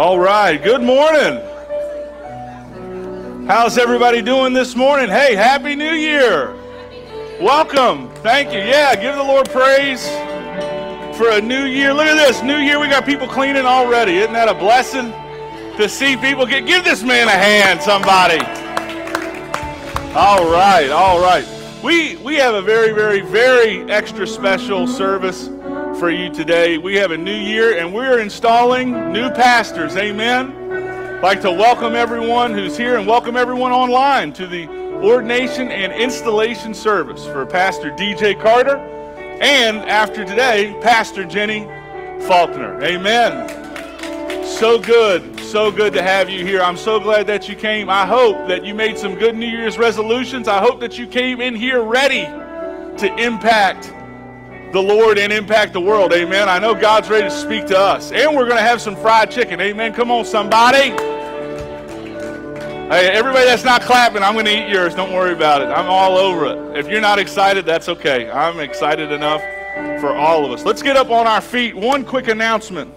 All right, good morning. How's everybody doing this morning? Hey, Happy New Year. Welcome. Thank you. Yeah, give the Lord praise for a new year. Look at this. New year, we got people cleaning already. Isn't that a blessing to see people get give this man a hand, somebody. All right, all right. We we have a very, very, very extra special service for you today. We have a new year and we're installing new pastors. Amen. I'd like to welcome everyone who's here and welcome everyone online to the ordination and installation service for Pastor DJ Carter and after today, Pastor Jenny Faulknier. Amen. So good, so good to have you here. I'm so glad that you came. I hope that you made some good New Year's resolutions. I hope that you came in here ready to impact the Lord and impact the world. Amen. I know God's ready to speak to us. And we're going to have some fried chicken. Amen. Come on, somebody. Hey, everybody that's not clapping, I'm going to eat yours. Don't worry about it. I'm all over it. If you're not excited, that's okay. I'm excited enough for all of us. Let's get up on our feet. One quick announcement.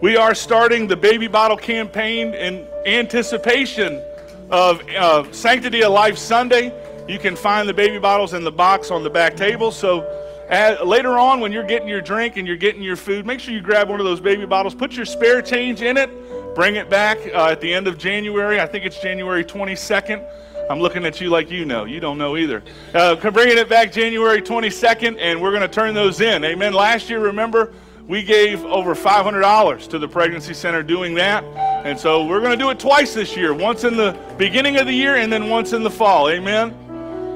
We are starting the baby bottle campaign in anticipation of uh, Sanctity of Life Sunday. You can find the baby bottles in the box on the back table. So uh, later on, when you're getting your drink and you're getting your food, make sure you grab one of those baby bottles. Put your spare change in it. Bring it back uh, at the end of January. I think it's January 22nd. I'm looking at you like you know. You don't know either. Uh, bringing it back January 22nd, and we're going to turn those in. Amen. Last year, remember, we gave over $500 to the pregnancy center doing that. And so we're going to do it twice this year once in the beginning of the year and then once in the fall. Amen.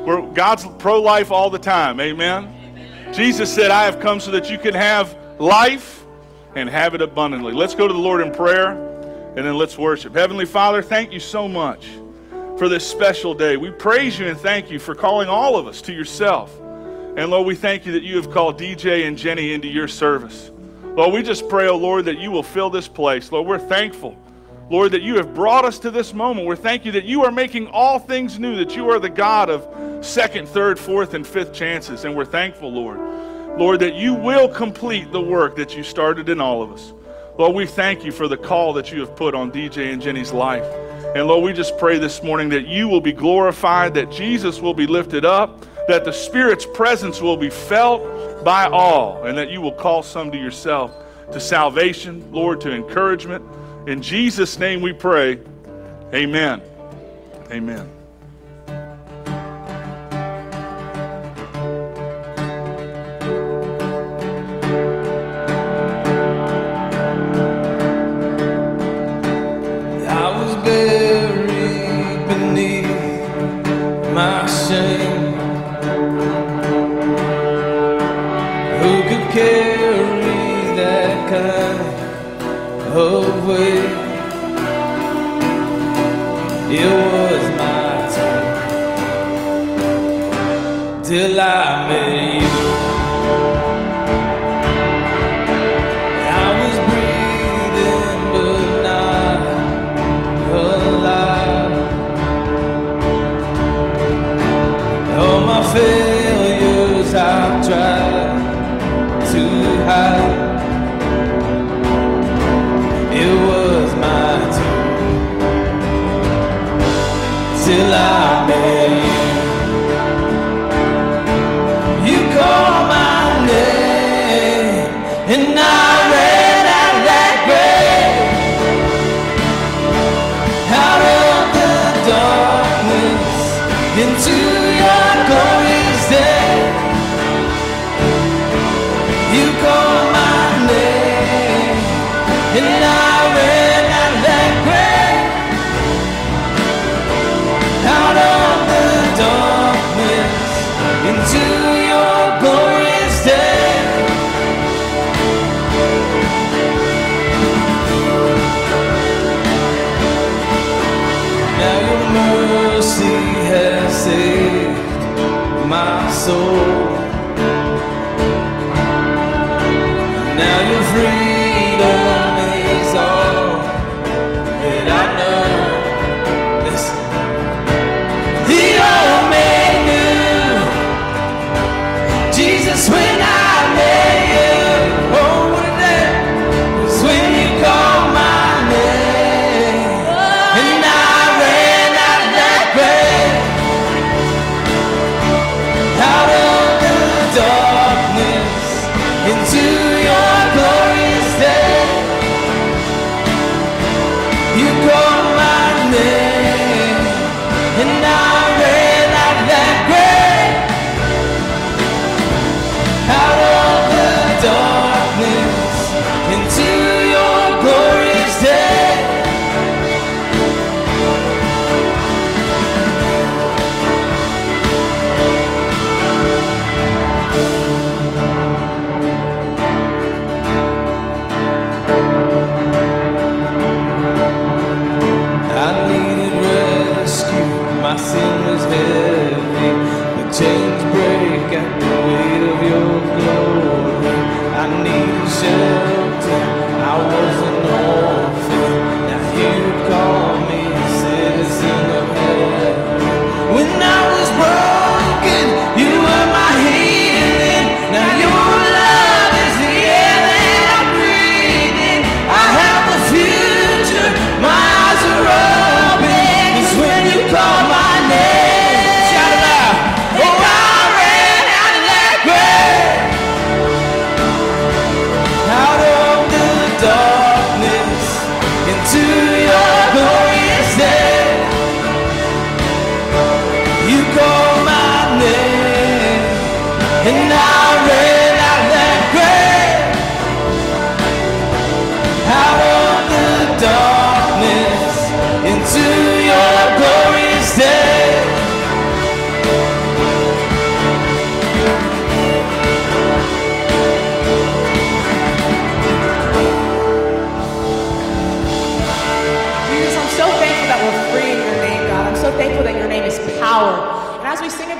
We're God's pro life all the time. Amen. Jesus said, I have come so that you can have life and have it abundantly. Let's go to the Lord in prayer and then let's worship. Heavenly Father, thank you so much for this special day. We praise you and thank you for calling all of us to yourself. And Lord, we thank you that you have called DJ and Jenny into your service. Lord, we just pray, oh Lord, that you will fill this place. Lord, we're thankful. Lord, that you have brought us to this moment. We're thank you that you are making all things new, that you are the God of second, third, fourth, and fifth chances. And we're thankful, Lord. Lord, that you will complete the work that you started in all of us. Lord, we thank you for the call that you have put on DJ and Jenny's life. And Lord, we just pray this morning that you will be glorified, that Jesus will be lifted up, that the Spirit's presence will be felt by all, and that you will call some to yourself to salvation, Lord, to encouragement. In Jesus' name we pray. Amen. Amen. I was buried beneath my shame. Kind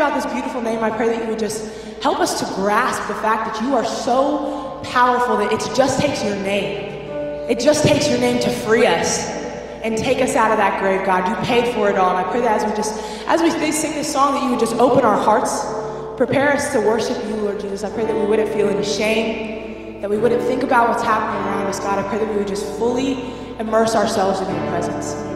about this beautiful name, I pray that you would just help us to grasp the fact that you are so powerful that it just takes your name. It just takes your name to free us and take us out of that grave, God. You paid for it all. And I pray that as we just, as we sing this song, that you would just open our hearts, prepare us to worship you, Lord Jesus. I pray that we wouldn't feel any shame, that we wouldn't think about what's happening around us, God. I pray that we would just fully immerse ourselves in your presence.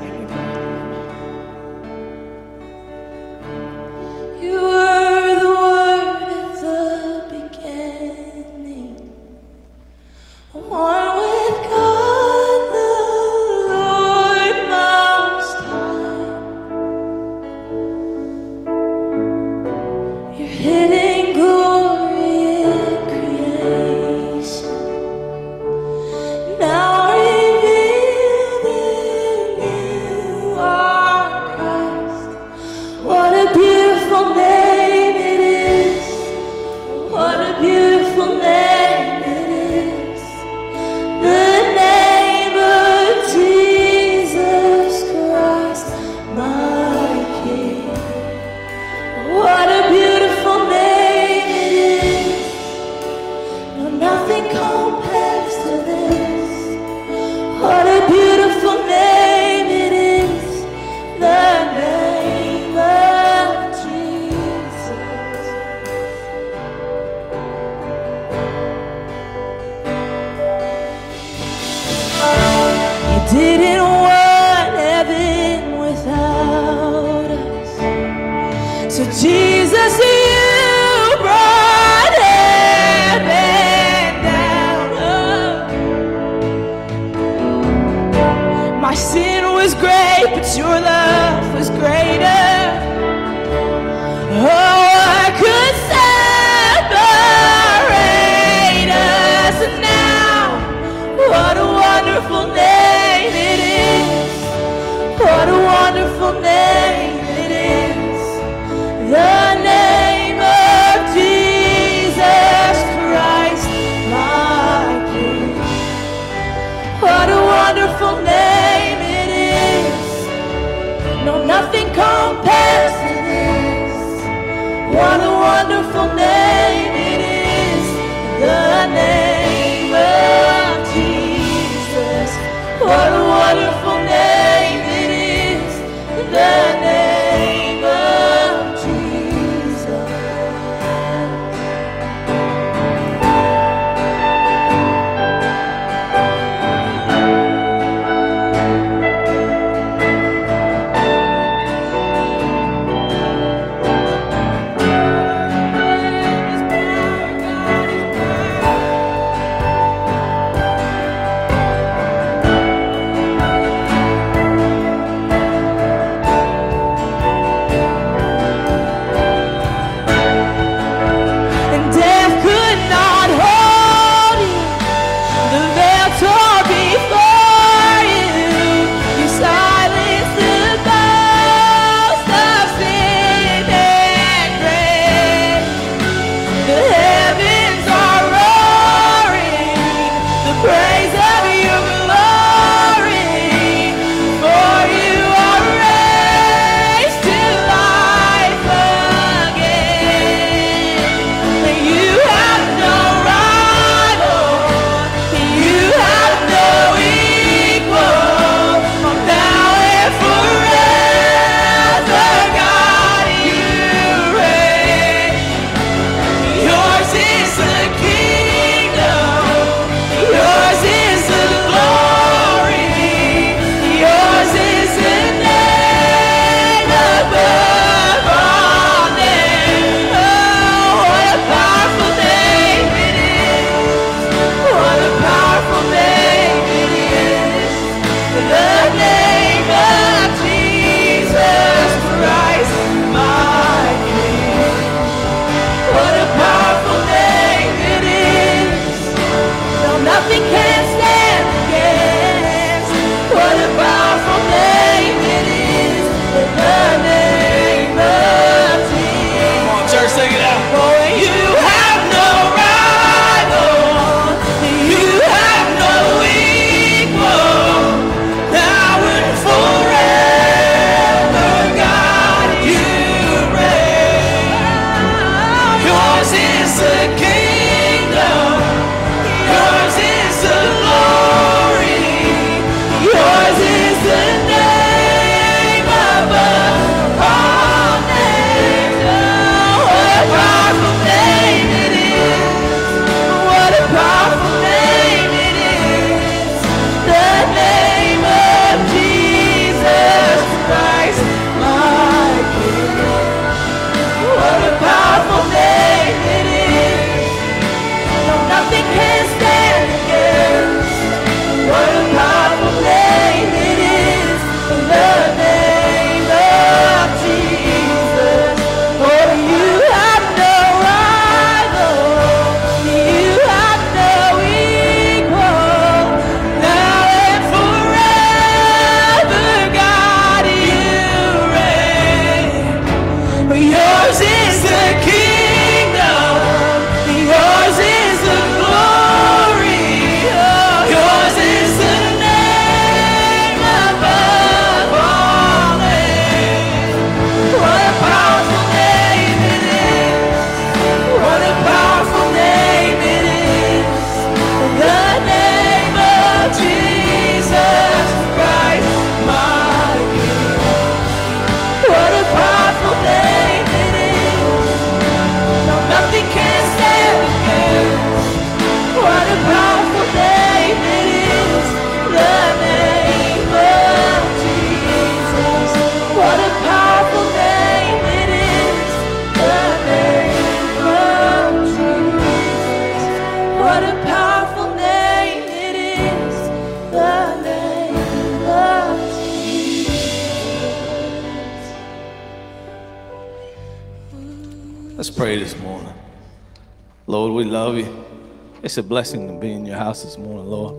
a blessing to be in your house this morning, Lord.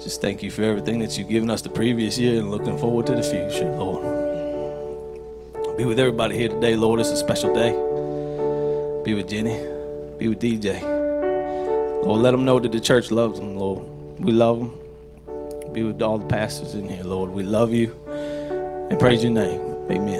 Just thank you for everything that you've given us the previous year and looking forward to the future, Lord. Be with everybody here today, Lord. It's a special day. Be with Jenny. Be with DJ. Lord, let them know that the church loves them, Lord. We love them. Be with all the pastors in here, Lord. We love you and praise your name. Amen.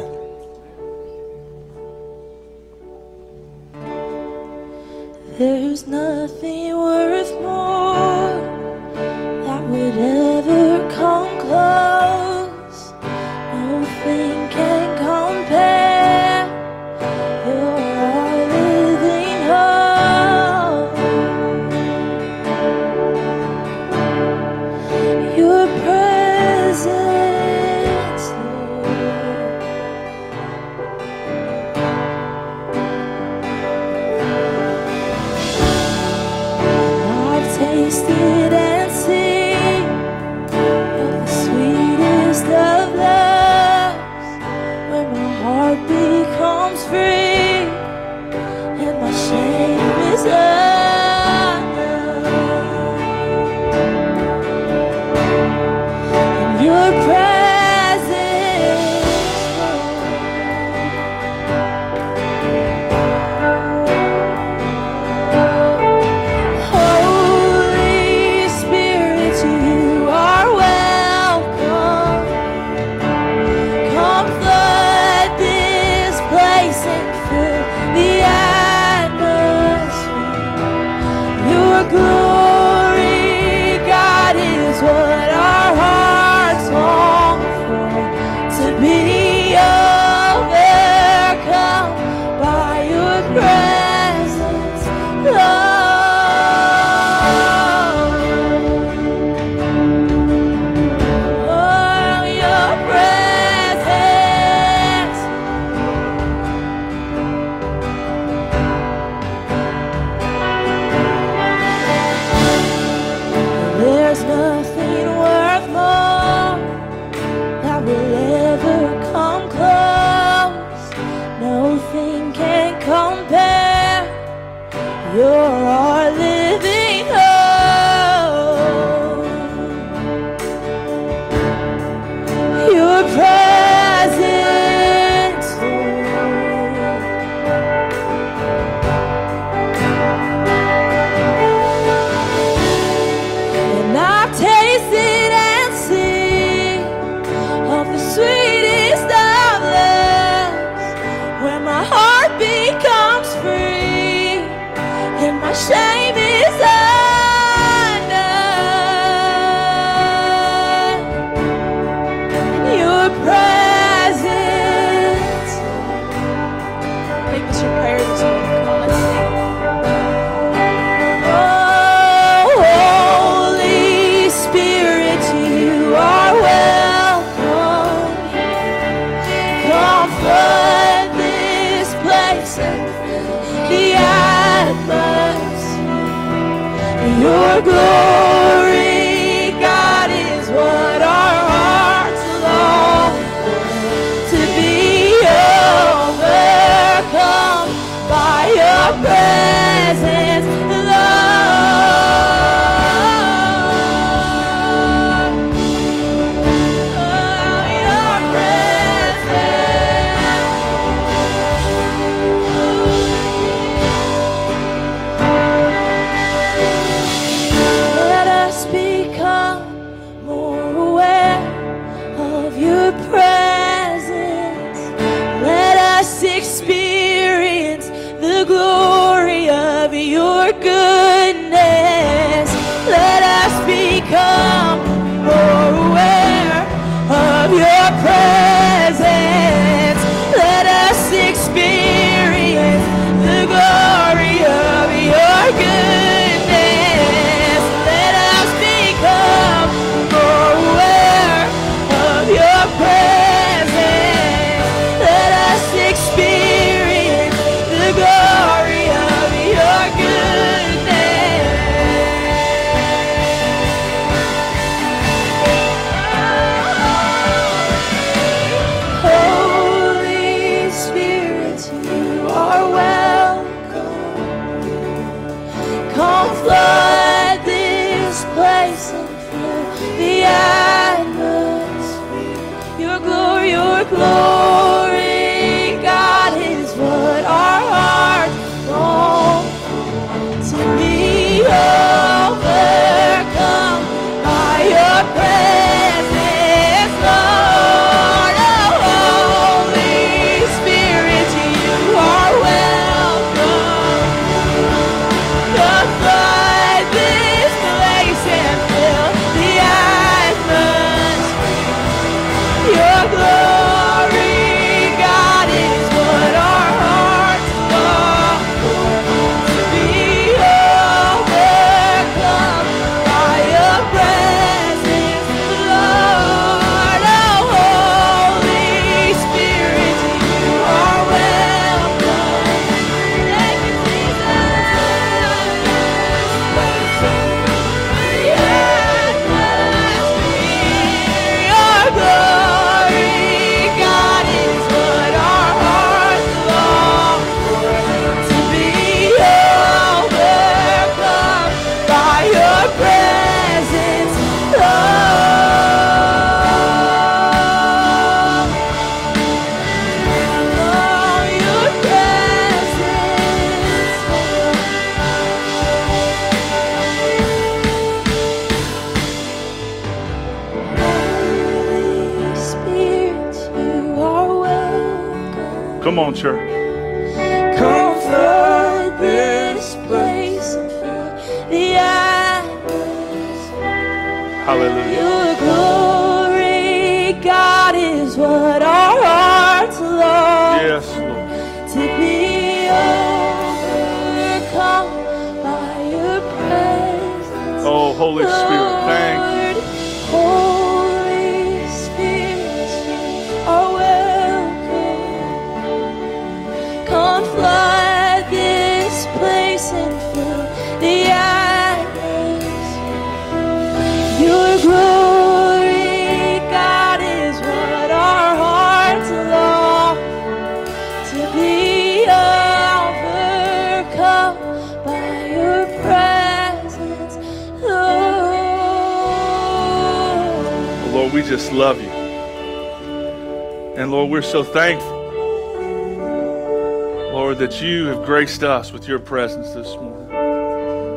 Graced us with your presence this morning.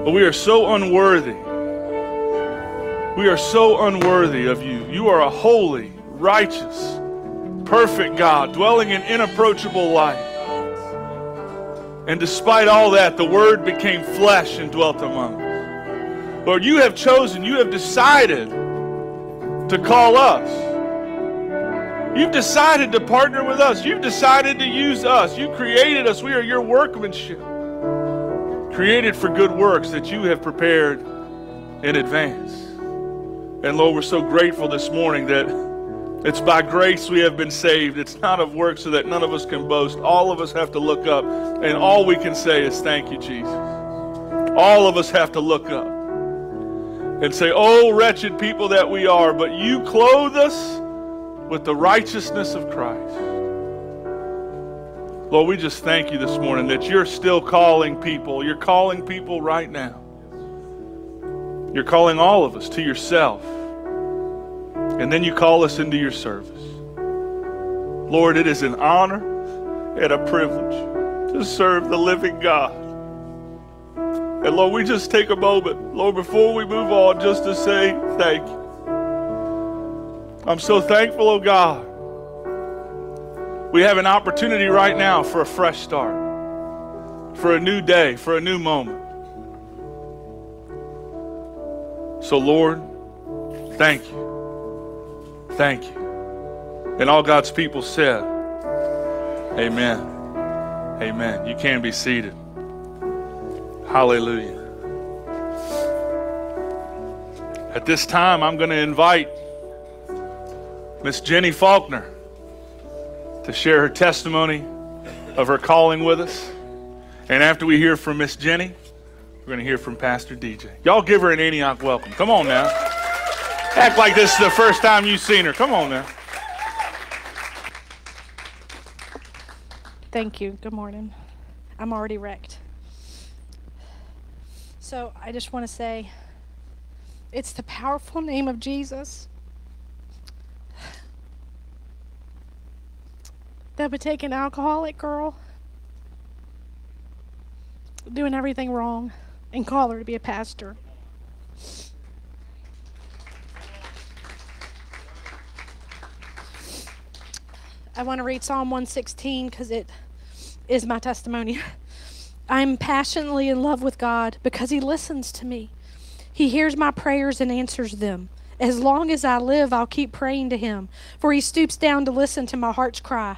But we are so unworthy. We are so unworthy of you. You are a holy, righteous, perfect God dwelling in inapproachable light. And despite all that, the Word became flesh and dwelt among us. Lord, you have chosen, you have decided to call us. You've decided to partner with us. You've decided to use us. You created us. We are your workmanship, created for good works that you have prepared in advance. And Lord, we're so grateful this morning that it's by grace we have been saved. It's not of works so that none of us can boast. All of us have to look up, and all we can say is, Thank you, Jesus. All of us have to look up and say, Oh, wretched people that we are, but you clothe us with the righteousness of Christ. Lord, we just thank you this morning that you're still calling people. You're calling people right now. You're calling all of us to yourself. And then you call us into your service. Lord, it is an honor and a privilege to serve the living God. And Lord, we just take a moment, Lord, before we move on, just to say thank you. I'm so thankful, oh God. We have an opportunity right now for a fresh start, for a new day, for a new moment. So, Lord, thank you. Thank you. And all God's people said, Amen. Amen. You can be seated. Hallelujah. At this time, I'm going to invite Miss Jenny Faulknier to share her testimony of her calling with us. And after we hear from Miss Jenny, we're going to hear from Pastor DJ. Y'all give her an Antioch welcome. Come on now. Act like this is the first time you've seen her. Come on now. Thank you. Good morning. I'm already wrecked. So I just want to say it's the powerful name of Jesus. That would take an alcoholic girl doing everything wrong and call her to be a pastor. I want to read Psalm 116 because it is my testimony. I'm passionately in love with God because He listens to me. He hears my prayers and answers them. As long as I live, I'll keep praying to Him, for He stoops down to listen to my heart's cry.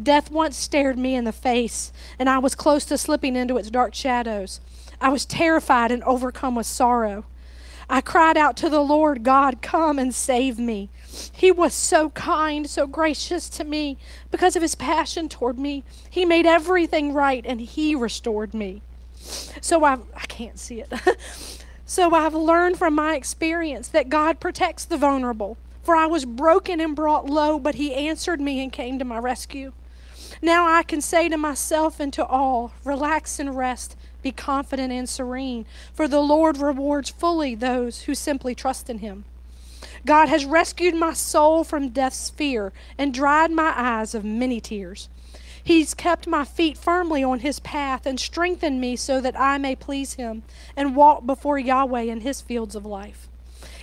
Death once stared me in the face, and I was close to slipping into its dark shadows. I was terrified and overcome with sorrow. I cried out to the Lord, God, come and save me. He was so kind, so gracious to me because of his passion toward me. He made everything right and he restored me. So I I can't see it. so I've learned from my experience that God protects the vulnerable. For I was broken and brought low, but he answered me and came to my rescue. Now I can say to myself and to all, relax and rest, be confident and serene, for the Lord rewards fully those who simply trust in him. God has rescued my soul from death's fear and dried my eyes of many tears. He's kept my feet firmly on his path and strengthened me so that I may please him and walk before Yahweh in his fields of life.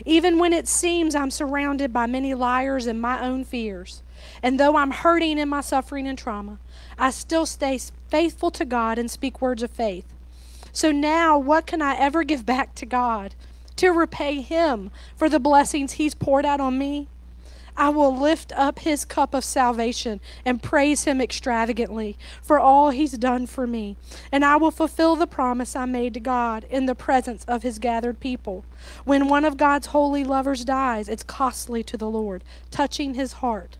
Even when it seems I'm surrounded by many liars and my own fears, and though I'm hurting in my suffering and trauma, I still stay faithful to God and speak words of faith. So now, what can I ever give back to God to repay Him for the blessings He's poured out on me? I will lift up His cup of salvation and praise Him extravagantly for all He's done for me. And I will fulfill the promise I made to God in the presence of His gathered people. When one of God's holy lovers dies, it's costly to the Lord, touching His heart.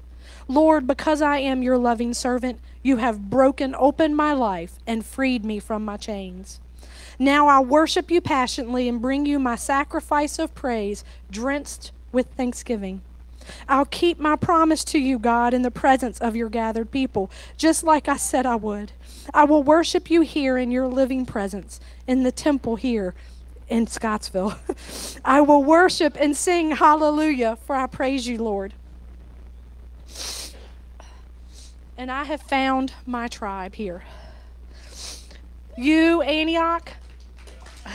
Lord, because I am your loving servant, you have broken open my life and freed me from my chains. Now I worship you passionately and bring you my sacrifice of praise, drenched with thanksgiving. I'll keep my promise to you, God, in the presence of your gathered people, just like I said I would. I will worship you here in your living presence, in the temple here in Scottsville. I will worship and sing hallelujah, for I praise you, Lord. And I have found my tribe here. You, Antioch,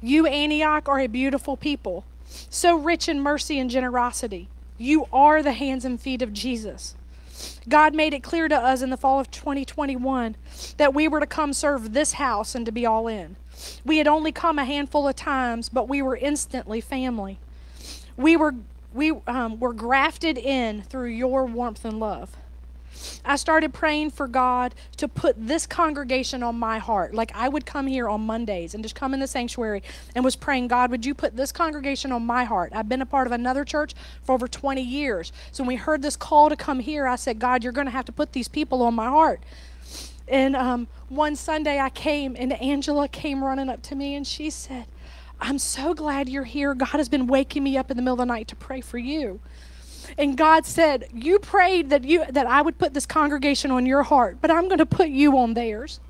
you, Antioch, are a beautiful people, so rich in mercy and generosity. You are the hands and feet of Jesus. God made it clear to us in the fall of 2021 that we were to come serve this house and to be all in. We had only come a handful of times, but we were instantly family. We were we um, were grafted in through your warmth and love. I started praying for God to put this congregation on my heart. Like I would come here on Mondays and just come in the sanctuary and was praying, God, would you put this congregation on my heart? I've been a part of another church for over 20 years. So when we heard this call to come here, I said, God, you're going to have to put these people on my heart. And um, one Sunday I came and Angela came running up to me and she said, I'm so glad you're here. God has been waking me up in the middle of the night to pray for you. And God said, "You prayed that you that I would put this congregation on your heart, but I'm going to put you on theirs."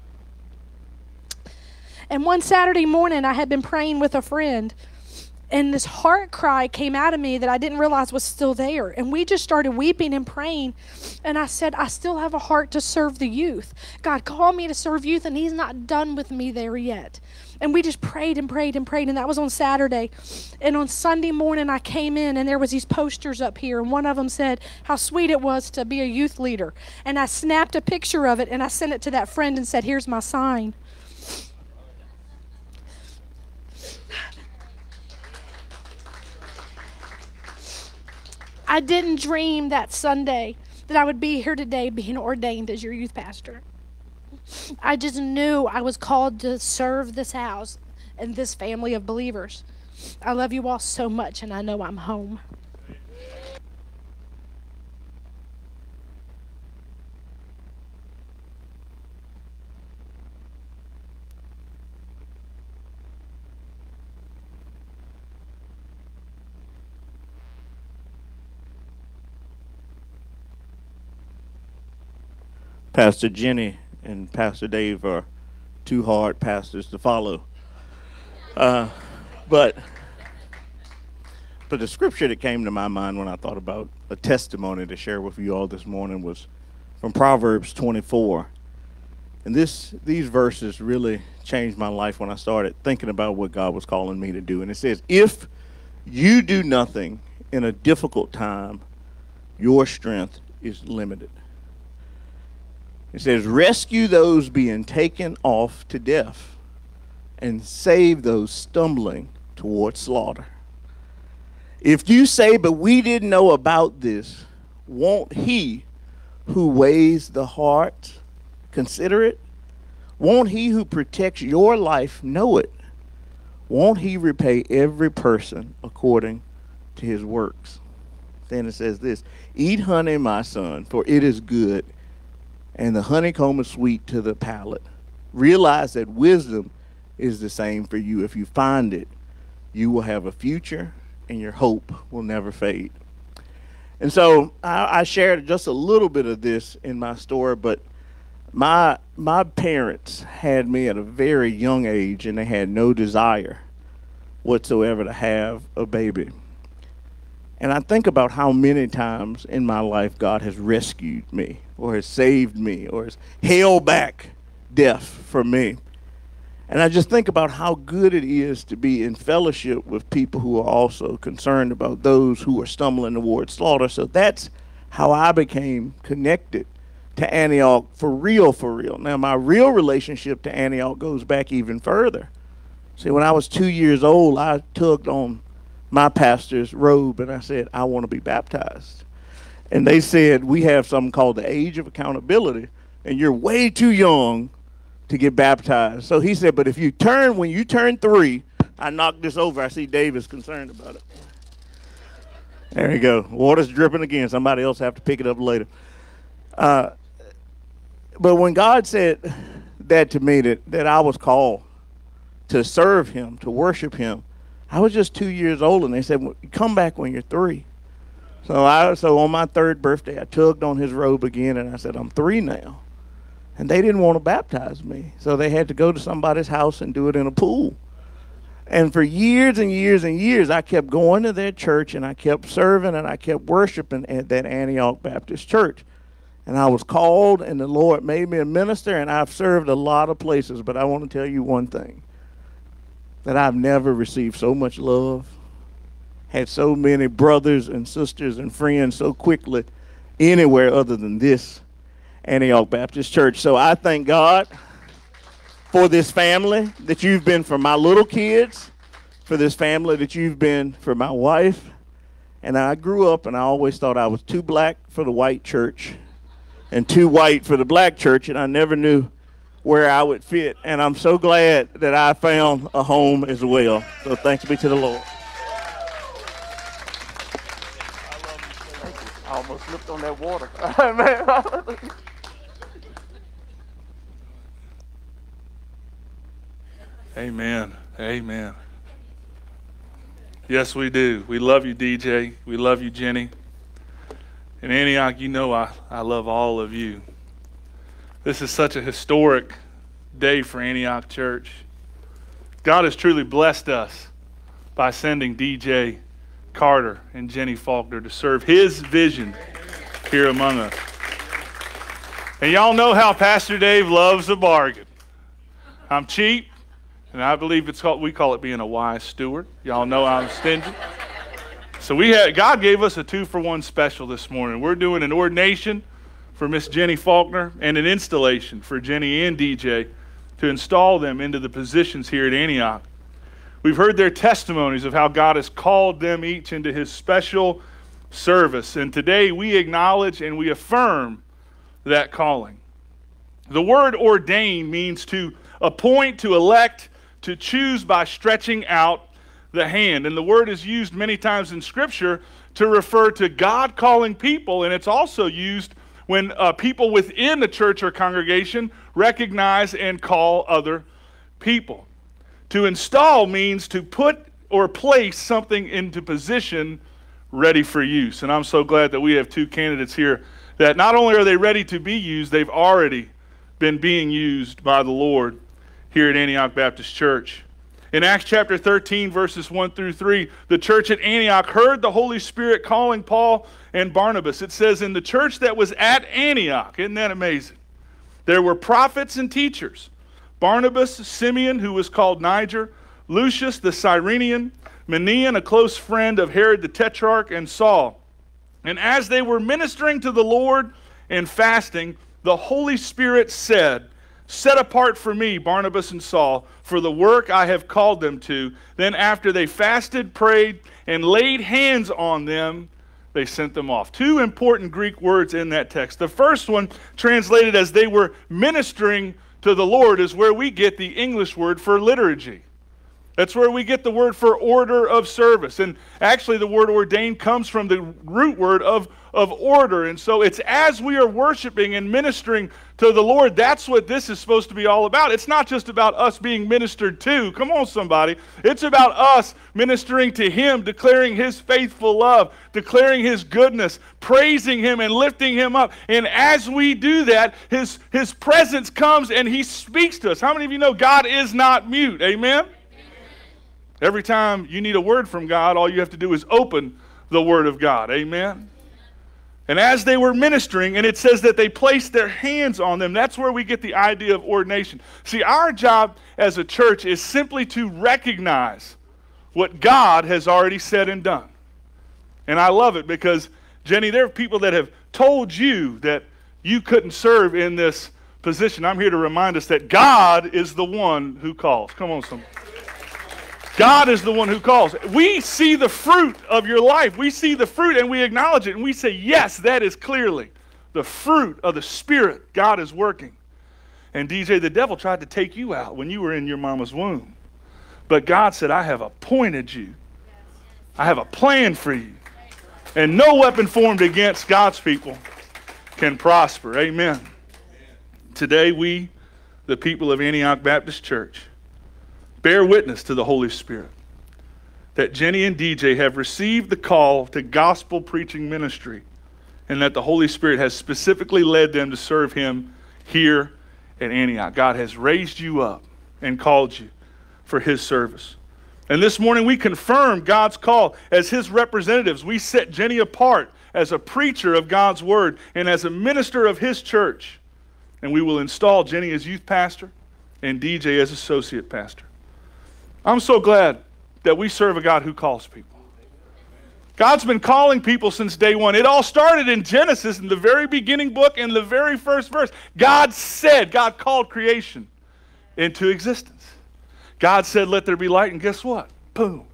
And one Saturday morning I had been praying with a friend and this heart cry came out of me that I didn't realize was still there. And we just started weeping and praying. And I said, I still have a heart to serve the youth. God called me to serve youth, and He's not done with me there yet. And we just prayed and prayed and prayed. And that was on Saturday. And on Sunday morning, I came in, and there was these posters up here. And one of them said how sweet it was to be a youth leader. And I snapped a picture of it, and I sent it to that friend and said, Here's my sign. I didn't dream that Sunday that I would be here today being ordained as your youth pastor. I just knew I was called to serve this house and this family of believers. I love you all so much, and I know I'm home. Pastor Jenny and Pastor Dave are two hard pastors to follow. Uh, but but the scripture that came to my mind when I thought about a testimony to share with you all this morning was from Proverbs 24. And this these verses really changed my life when I started thinking about what God was calling me to do. And it says, "If you do nothing in a difficult time, your strength is limited." It says, "Rescue those being taken off to death, and save those stumbling toward slaughter." If you say, "But we didn't know about this," won't he who weighs the heart consider it? Won't he who protects your life know it? Won't he repay every person according to his works? Then it says this Eat honey, my son, for it is good, and the honeycomb is sweet to the palate. Realize that wisdom is the same for you. If you find it, you will have a future, and your hope will never fade. And so I, I shared just a little bit of this in my story, but my my parents had me at a very young age and they had no desire whatsoever to have a baby. And I think about how many times in my life God has rescued me or has saved me or has held back death from me. And I just think about how good it is to be in fellowship with people who are also concerned about those who are stumbling towards slaughter. So that's how I became connected to Antioch for real, for real. Now, my real relationship to Antioch goes back even further. See, when I was two years old, I tugged on my pastor's robe and I said, I want to be baptized. And they said, We have something called the age of accountability, and you're way too young to get baptized. So he said, But if you turn, when you turn three, I knocked this over. I see Dave is concerned about it. There you go. Water's dripping again. Somebody else have to pick it up later. Uh, but when God said that to me, that, that I was called to serve Him, to worship Him, I was just two years old, and they said, "Come back when you're three. So I, so on my third birthday, I tugged on his robe again, and I said, "I'm three now." And they didn't want to baptize me, so they had to go to somebody's house and do it in a pool. And for years and years and years, I kept going to their church, and I kept serving, and I kept worshiping at that Antioch Baptist Church and I was called, and the Lord made me a minister, and I've served a lot of places. But I want to tell you one thing that I've never received so much love, had so many brothers and sisters and friends so quickly anywhere other than this Antioch Baptist Church. So I thank God for this family that you've been for my little kids, for this family that you've been for my wife. And I grew up and I always thought I was too black for the white church and too white for the black church, and I never knew where I would fit. And I'm so glad that I found a home as well. So thanks be to the Lord. I almost slipped on that water. Amen. Amen. Yes, we do. We love you, DJ. We love you, Jenny. And Antioch, you know I, I love all of you. This is such a historic day for Antioch Church. God has truly blessed us by sending DJ Carter and Jenny Faulknier to serve his vision here among us. And y'all know how Pastor Dave loves a bargain. I'm cheap, and I believe it's called, we call it being a wise steward. Y'all know I'm stingy. So we had God gave us a two for one special this morning. We're doing an ordination for Miss Jenny Faulknier and an installation for Jenny and DJ to install them into the positions here at Antioch. We've heard their testimonies of how God has called them each into his special service. And today we acknowledge and we affirm that calling. The word ordain means to appoint, to elect, to choose by stretching out the hand. And the word is used many times in Scripture to refer to God calling people, and it's also used when uh, people within the church or congregation recognize and call other people. To install means to put or place something into position ready for use. And I'm so glad that we have two candidates here that not only are they ready to be used, they've already been being used by the Lord here at Antioch Baptist Church. In Acts chapter 13, verses 1 through 3, the church at Antioch heard the Holy Spirit calling Paul and Barnabas. It says, In the church that was at Antioch, isn't that amazing? There were prophets and teachers Barnabas, Simeon, who was called Niger, Lucius the Cyrenian, Manaen, a close friend of Herod the Tetrarch, and Saul. And as they were ministering to the Lord and fasting, the Holy Spirit said, Set apart for me Barnabas and Saul for the work I have called them to. Then, after they fasted, prayed, and laid hands on them, they sent them off. Two important Greek words in that text. The first one, translated as they were ministering to the Lord, is where we get the English word for liturgy. That's where we get the word for order of service. And actually, the word ordained comes from the root word of, of order. And so it's as we are worshiping and ministering to the Lord, that's what this is supposed to be all about. It's not just about us being ministered to. Come on, somebody. It's about us ministering to Him, declaring His faithful love, declaring His goodness, praising Him, and lifting Him up. And as we do that, His, His presence comes and He speaks to us. How many of you know God is not mute? Amen? Every time you need a word from God, all you have to do is open the Word of God. Amen? And as they were ministering, and it says that they placed their hands on them, that's where we get the idea of ordination. See, our job as a church is simply to recognize what God has already said and done. And I love it because, Jenny, there are people that have told you that you couldn't serve in this position. I'm here to remind us that God is the one who calls. Come on, somebody. God is the one who calls. We see the fruit of your life. We see the fruit and we acknowledge it and we say, Yes, that is clearly the fruit of the Spirit. God is working. And DJ, the devil tried to take you out when you were in your mama's womb. But God said, I have appointed you, I have a plan for you. And no weapon formed against God's people can prosper. Amen. Today, we, the people of Antioch Baptist Church, bear witness to the Holy Spirit that Jenny and DJ have received the call to gospel preaching ministry and that the Holy Spirit has specifically led them to serve Him here at Antioch. God has raised you up and called you for His service. And this morning we confirm God's call as His representatives. We set Jenny apart as a preacher of God's Word and as a minister of His church. And we will install Jenny as youth pastor and DJ as associate pastor. I'm so glad that we serve a God who calls people. God's been calling people since day one. It all started in Genesis, in the very beginning book, in the very first verse. God said, God called creation into existence. God said, Let there be light, and guess what? Boom.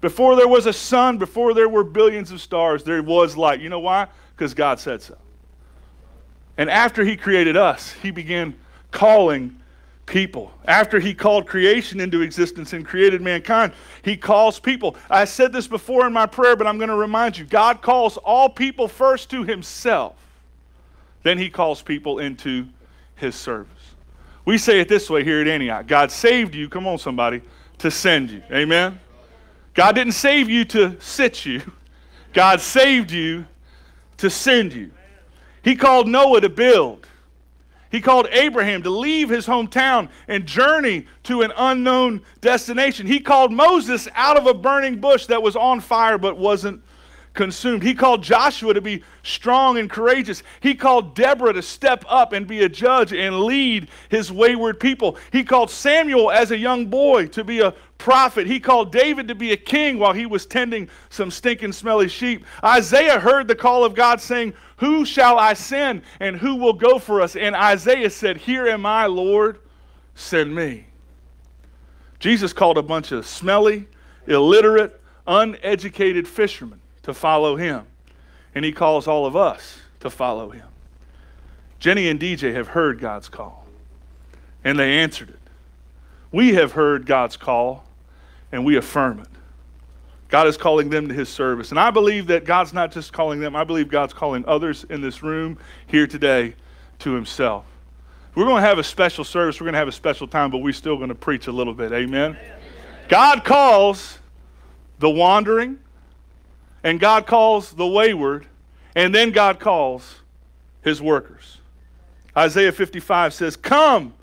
Before there was a sun, before there were billions of stars, there was light. You know why? Because God said so. And after He created us, He began calling people. After he called creation into existence and created mankind, he calls people. I said this before in my prayer, but I'm going to remind you God calls all people first to himself, then he calls people into his service. We say it this way here at Antioch God saved you, come on, somebody, to send you. Amen? God didn't save you to sit you, God saved you to send you. He called Noah to build. He called Abraham to leave his hometown and journey to an unknown destination. He called Moses out of a burning bush that was on fire but wasn't consumed. He called Joshua to be strong and courageous. He called Deborah to step up and be a judge and lead his wayward people. He called Samuel as a young boy to be a prophet. He called David to be a king while he was tending some stinking, smelly sheep. Isaiah heard the call of God saying, Who shall I send and who will go for us? And Isaiah said, Here am I, Lord, send me. Jesus called a bunch of smelly, illiterate, uneducated fishermen to follow him. And he calls all of us to follow him. Jenny and DJ have heard God's call, and they answered it. We have heard God's call, and we affirm it. God is calling them to his service. And I believe that God's not just calling them, I believe God's calling others in this room here today to himself. We're going to have a special service. We're going to have a special time, but we're still going to preach a little bit. Amen. God calls the wandering, and God calls the wayward, and then God calls his workers. Isaiah 55 says, Come,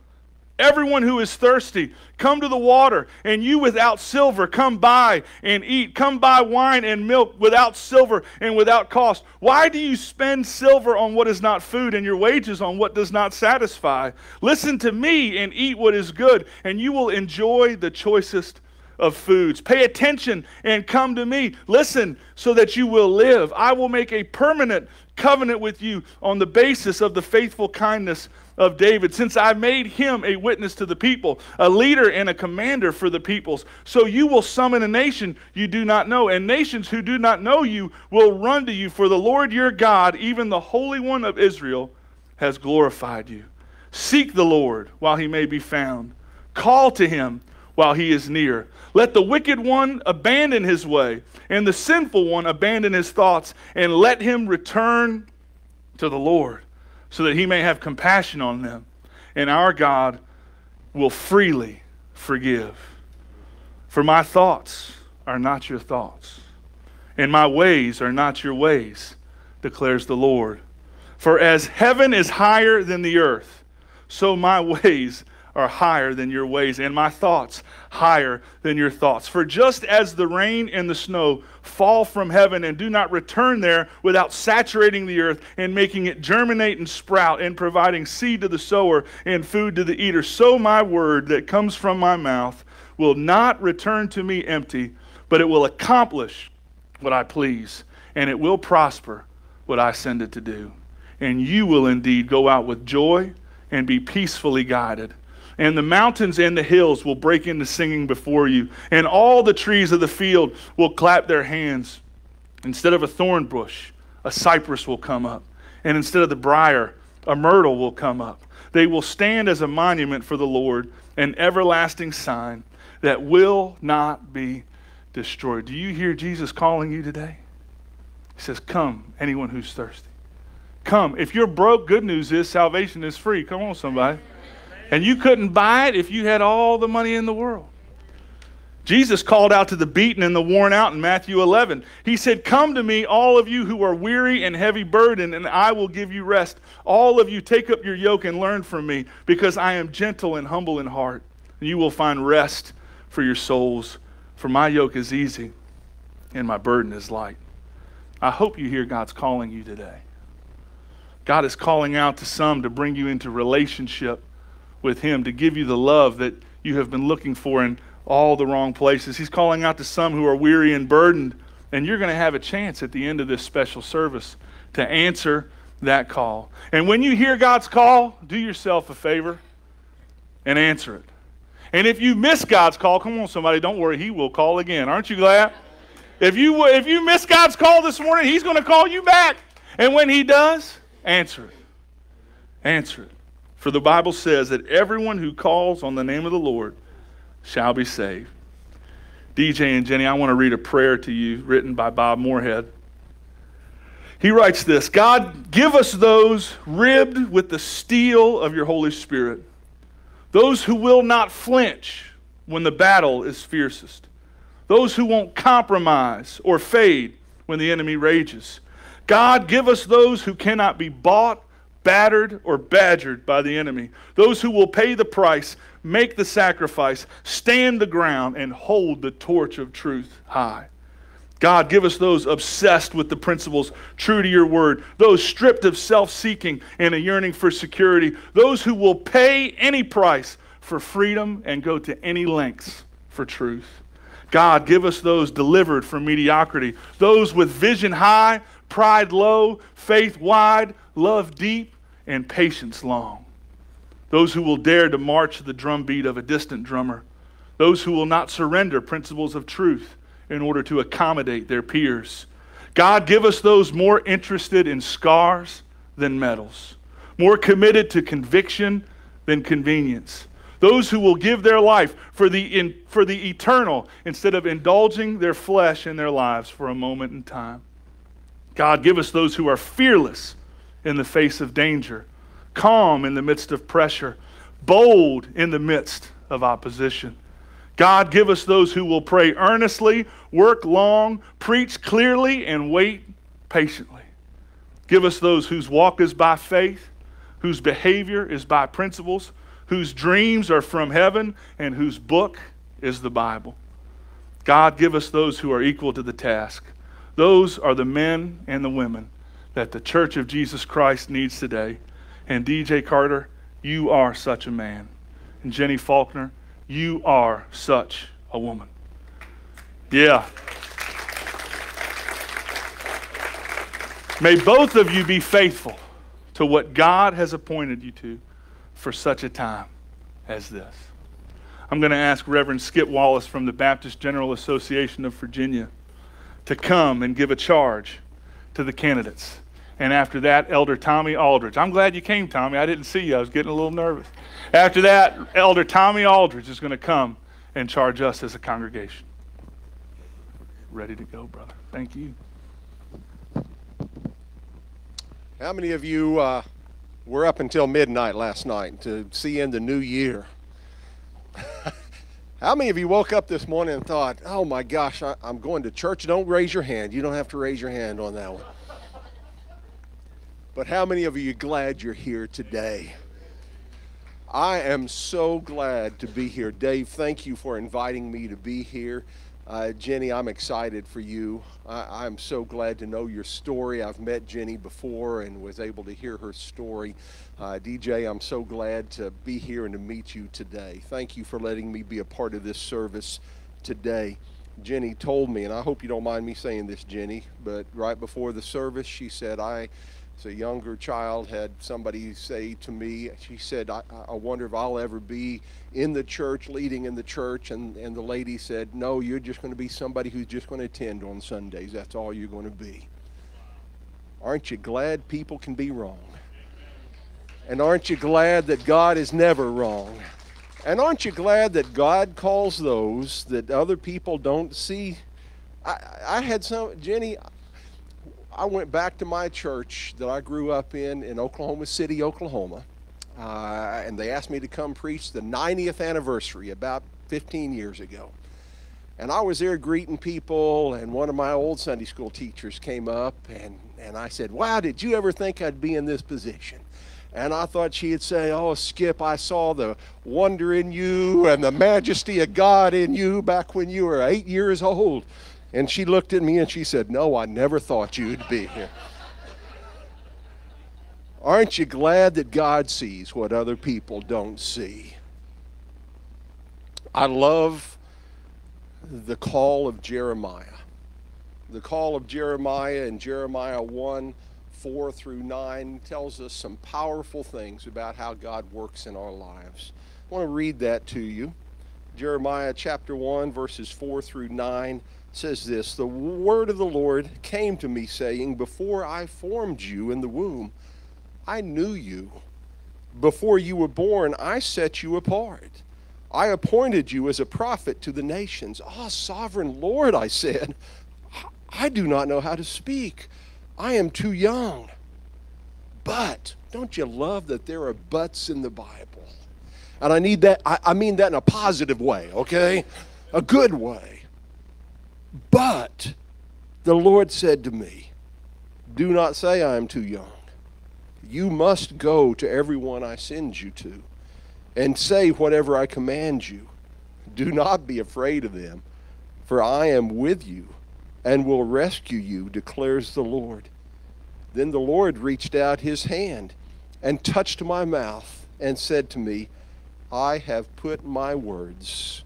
Everyone who is thirsty, come to the water, and you without silver, come buy and eat. Come buy wine and milk without silver and without cost. Why do you spend silver on what is not food and your wages on what does not satisfy? Listen to me and eat what is good, and you will enjoy the choicest of foods. Pay attention and come to me. Listen so that you will live. I will make a permanent covenant with you on the basis of the faithful kindness of David, since I made him a witness to the people, a leader and a commander for the peoples. So you will summon a nation you do not know, and nations who do not know you will run to you, for the Lord your God, even the Holy One of Israel, has glorified you. Seek the Lord while he may be found, call to him while he is near. Let the wicked one abandon his way, and the sinful one abandon his thoughts, and let him return to the Lord so that he may have compassion on them. And our God will freely forgive. For my thoughts are not your thoughts, and my ways are not your ways, declares the Lord. For as heaven is higher than the earth, so my ways are higher than your ways, and my thoughts higher than your thoughts. For just as the rain and the snow fall from heaven and do not return there without saturating the earth and making it germinate and sprout and providing seed to the sower and food to the eater, so my word that comes from my mouth will not return to me empty, but it will accomplish what I please, and it will prosper what I send it to do. And you will indeed go out with joy and be peacefully guided and the mountains and the hills will break into singing before you, and all the trees of the field will clap their hands. Instead of a thorn bush, a cypress will come up, and instead of the brier, a myrtle will come up. They will stand as a monument for the Lord, an everlasting sign that will not be destroyed. Do you hear Jesus calling you today? He says, Come, anyone who's thirsty. Come. If you're broke, good news is salvation is free. Come on, somebody. And you couldn't buy it if you had all the money in the world. Jesus called out to the beaten and the worn out in Matthew 11. He said, Come to me, all of you who are weary and heavy burdened, and I will give you rest. All of you, take up your yoke and learn from me, because I am gentle and humble in heart, and you will find rest for your souls. For my yoke is easy and my burden is light. I hope you hear God's calling you today. God is calling out to some to bring you into relationship with Him, to give you the love that you have been looking for in all the wrong places. He's calling out to some who are weary and burdened, and you're going to have a chance at the end of this special service to answer that call. And when you hear God's call, do yourself a favor and answer it. And if you miss God's call, come on, somebody, don't worry, He will call again. Aren't you glad? If you, if you miss God's call this morning, He's going to call you back. And when He does, answer it. Answer it. For the Bible says that everyone who calls on the name of the Lord shall be saved. DJ and Jenny, I want to read a prayer to you written by Bob Moorhead. He writes this God, give us those ribbed with the steel of your Holy Spirit, those who will not flinch when the battle is fiercest, those who won't compromise or fade when the enemy rages. God, give us those who cannot be bought battered or badgered by the enemy. Those who will pay the price, make the sacrifice, stand the ground, and hold the torch of truth high. God, give us those obsessed with the principles true to your word, those stripped of self seeking and a yearning for security, those who will pay any price for freedom and go to any lengths for truth. God, give us those delivered from mediocrity, those with vision high, pride low, faith wide, love deep, and patience long. Those who will dare to march the drumbeat of a distant drummer. Those who will not surrender principles of truth in order to accommodate their peers. God, give us those more interested in scars than medals, more committed to conviction than convenience. Those who will give their life for the, in, for the eternal instead of indulging their flesh in their lives for a moment in time. God, give us those who are fearless in the face of danger, calm in the midst of pressure, bold in the midst of opposition. God, give us those who will pray earnestly, work long, preach clearly, and wait patiently. Give us those whose walk is by faith, whose behavior is by principles, whose dreams are from heaven and whose book is the Bible. God, give us those who are equal to the task. Those are the men and the women that the Church of Jesus Christ needs today. And DJ Carter, you are such a man. And Jenny Faulknier, you are such a woman. Yeah. May both of you be faithful to what God has appointed you to for such a time as this. I'm going to ask Reverend Skip Wallace from the Baptist General Association of Virginia to come and give a charge to the candidates. And after that, Elder Tommy Aldridge. I'm glad you came, Tommy. I didn't see you. I was getting a little nervous. After that, Elder Tommy Aldridge is going to come and charge us as a congregation. Ready to go, brother. Thank you. How many of you uh, were up until midnight last night to see in the new year? How many of you woke up this morning and thought, oh my gosh, I, am going to church? Don't raise your hand. You don't have to raise your hand on that one. But how many of you are glad you're here today? I am so glad to be here. Dave, thank you for inviting me to be here. Uh, Jenny, I'm excited for you. I, am so glad to know your story. I've met Jenny before and was able to hear her story. Uh, DJ, I'm so glad to be here and to meet you today. Thank you for letting me be a part of this service today. Jenny told me, and I hope you don't mind me saying this, Jenny, but right before the service, she said, I as a younger child had somebody say to me she said I, I, wonder if i'll ever be in the church leading in the church. And, and the lady said no you're just going to be somebody who's just going to attend on sundays. That's all you're going to be. Aren't you glad people can be wrong? And aren't you glad that god is never wrong? And aren't you glad that god calls those that other people don't see? I, I had some jenny I went back to my church that I grew up in in Oklahoma City, Oklahoma, uh, and they asked me to come preach the 90th anniversary about 15 years ago. And I was there greeting people, and one of my old Sunday school teachers came up, and, and I said, Wow, did you ever think I'd be in this position? And I thought she'd say, Oh, Skip, I saw the wonder in you and the majesty of God in you back when you were eight years old. And she looked at me and she said, No, I never thought you'd be here. Aren't you glad that God sees what other people don't see? I love the call of Jeremiah. The call of Jeremiah in Jeremiah 1 4 through 9 tells us some powerful things about how God works in our lives. I want to read that to you. Jeremiah chapter 1, verses 4 through 9 says this The word of the Lord came to me, saying, Before I formed you in the womb, I knew you. Before you were born, I set you apart. I appointed you as a prophet to the nations. Ah, oh, sovereign Lord, I said, I do not know how to speak. I am too young. But don't you love that there are buts in the Bible? And I need that, I, I mean that in a positive way, okay? A good way. But the Lord said to me, Do not say I am too young. You must go to everyone I send you to and say whatever I command you. Do not be afraid of them, for I am with you and will rescue you, declares the Lord. Then the Lord reached out his hand and touched my mouth and said to me, I have put my words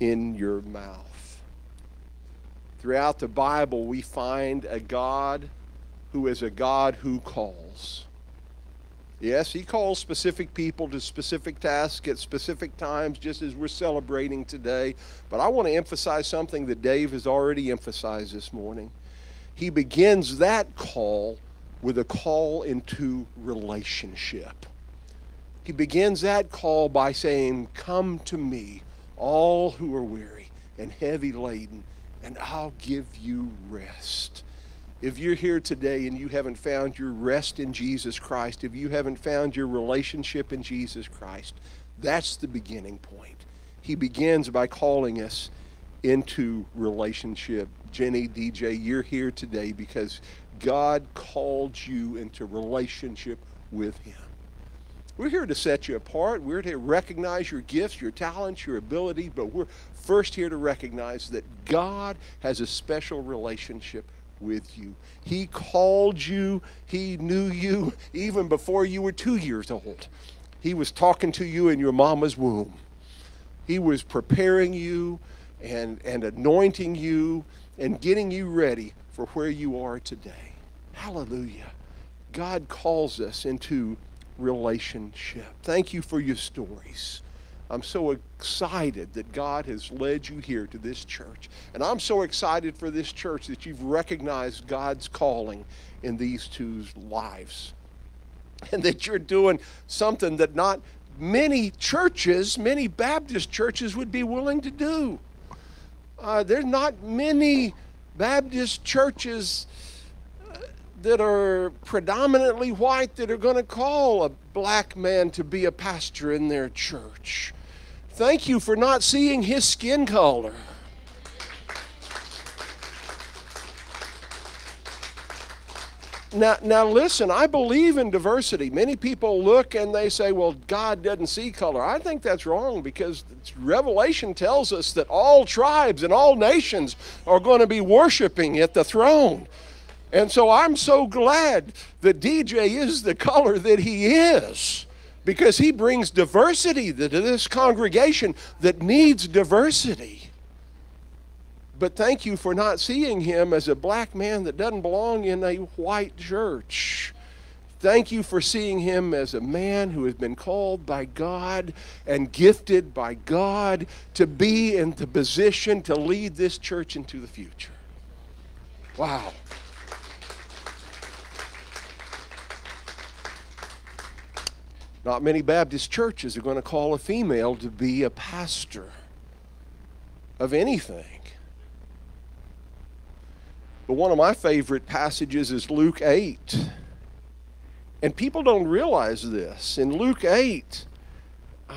in your mouth. Throughout the Bible, we find a God who is a God who calls. Yes, he calls specific people to specific tasks at specific times, just as we're celebrating today. But I want to emphasize something that Dave has already emphasized this morning. He begins that call with a call into relationship. He begins that call by saying, Come to me, all who are weary and heavy laden, and I'll give you rest. If you're here today and you haven't found your rest in Jesus Christ, if you haven't found your relationship in Jesus Christ, that's the beginning point. He begins by calling us into relationship. Jenny, DJ, you're here today because God called you into relationship with Him. We're here to set you apart. We're here to recognize your gifts, your talents, your ability, but we're first here to recognize that God has a special relationship with you. He called you, He knew you even before you were two years old. He was talking to you in your mama's womb. He was preparing you and, and anointing you and getting you ready for where you are today. Hallelujah. God calls us into relationship. Thank you for your stories. I'm so excited that God has led you here to this church. And I'm so excited for this church that you've recognized God's calling in these two's lives. And that you're doing something that not many churches, many Baptist churches would be willing to do. Uh, there's not many Baptist churches that are predominantly white that are going to call a black man to be a pastor in their church. Thank you for not seeing his skin color. Now, now listen, I believe in diversity. Many people look and they say, well, God doesn't see color. I think that's wrong because Revelation tells us that all tribes and all nations are going to be worshiping at the throne. And so I'm so glad that DJ is the color that he is because he brings diversity to this congregation that needs diversity. But thank you for not seeing him as a black man that doesn't belong in a white church. Thank you for seeing him as a man who has been called by God and gifted by God to be in the position to lead this church into the future. Wow. Not many Baptist churches are going to call a female to be a pastor of anything. But one of my favorite passages is Luke 8. And people don't realize this. In Luke 8,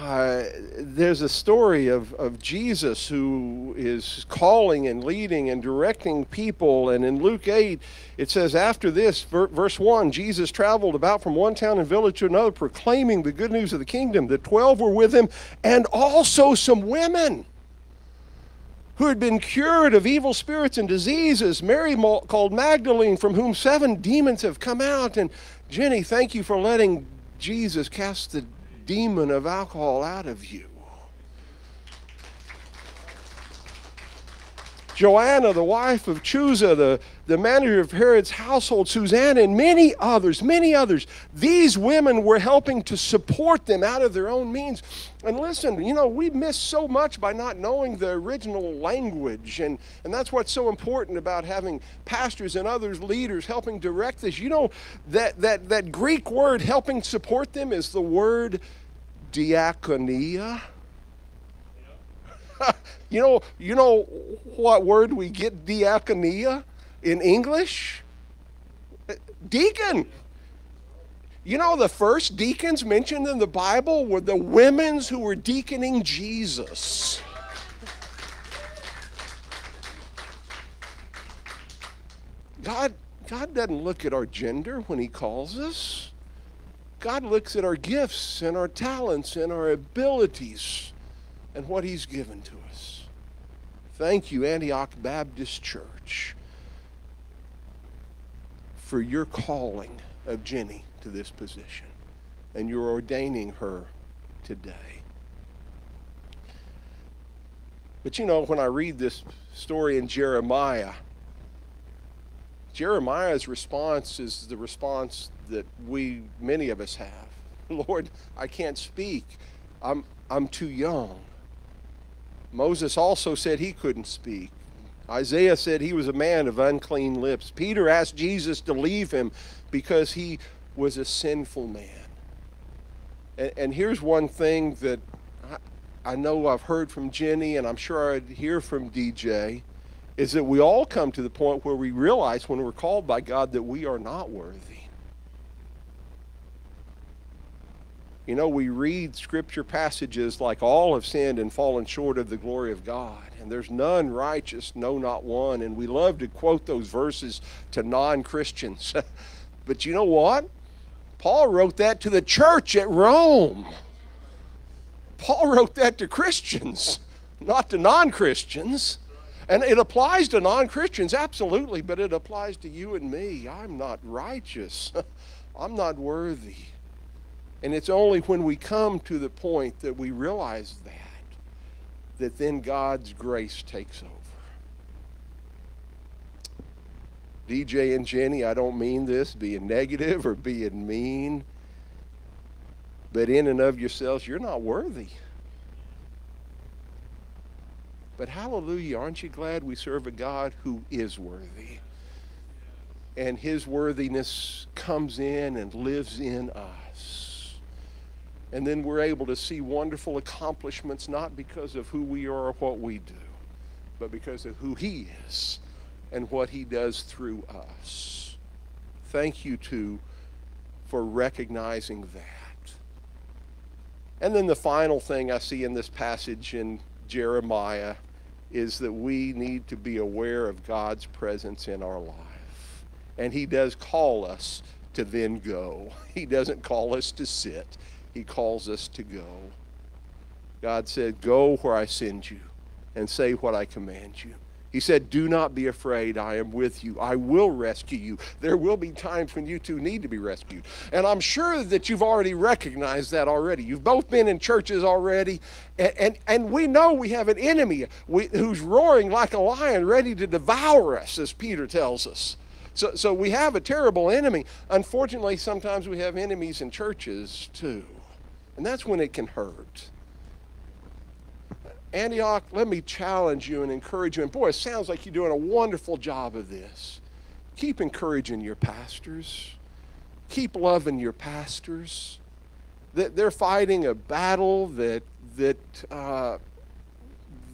uh, there's a story of, of Jesus who is calling and leading and directing people. And in Luke 8, it says, After this, verse 1, Jesus traveled about from one town and village to another, proclaiming the good news of the kingdom. The 12 were with him, and also some women who had been cured of evil spirits and diseases. Mary called Magdalene, from whom seven demons have come out. And Jenny, thank you for letting Jesus cast the demon of alcohol out of you. Joanna, the wife of Chuza, the, the manager of Herod's household, Susanna, and many others, many others. These women were helping to support them out of their own means. And listen, you know, we miss so much by not knowing the original language. And, and that's what's so important about having pastors and others, leaders, helping direct this. You know, that, that, that Greek word helping support them is the word diakonia. you know, you know what word we get diakonia in English? Deacon. You know, the first deacons mentioned in the Bible were the women's who were deaconing Jesus. God, God doesn't look at our gender when He calls us. God looks at our gifts and our talents and our abilities and what He's given to us. Thank you, Antioch Baptist Church, for your calling of Jenny to this position and you're ordaining her today. But you know, when I read this story in Jeremiah, Jeremiah's response is the response that we, many of us have. Lord, I can't speak. I'm, I'm too young. Moses also said he couldn't speak. Isaiah said he was a man of unclean lips. Peter asked Jesus to leave him because he was a sinful man. And, and here's one thing that I, I know I've heard from Jenny, and I'm sure I'd hear from DJ, is that we all come to the point where we realize when we're called by God that we are not worthy. You know, we read scripture passages like all have sinned and fallen short of the glory of God, and there's none righteous, no, not one. And we love to quote those verses to non Christians. but you know what? Paul wrote that to the church at Rome. Paul wrote that to Christians, not to non Christians. And it applies to non Christians, absolutely, but it applies to you and me. I'm not righteous, I'm not worthy. And it's only when we come to the point that we realize that, that then God's grace takes over. DJ and Jenny, I don't mean this being negative or being mean, but in and of yourselves, you're not worthy. But hallelujah, aren't you glad we serve a God who is worthy? And his worthiness comes in and lives in us. And then we're able to see wonderful accomplishments not because of who we are or what we do, but because of who he is and what he does through us. Thank you, too, for recognizing that. And then the final thing I see in this passage in Jeremiah is that we need to be aware of God's presence in our life. And He does call us to then go. He doesn't call us to sit, He calls us to go. God said, Go where I send you and say what I command you. He said, Do not be afraid. I am with you. I will rescue you. There will be times when you two need to be rescued. And I'm sure that you've already recognized that already. You've both been in churches already. And, and, and we know we have an enemy who's roaring like a lion, ready to devour us, as Peter tells us. So, so we have a terrible enemy. Unfortunately, sometimes we have enemies in churches too. And that's when it can hurt. Antioch, let me challenge you and encourage you. And boy, it sounds like you're doing a wonderful job of this. Keep encouraging your pastors. Keep loving your pastors. They're fighting a battle that that uh,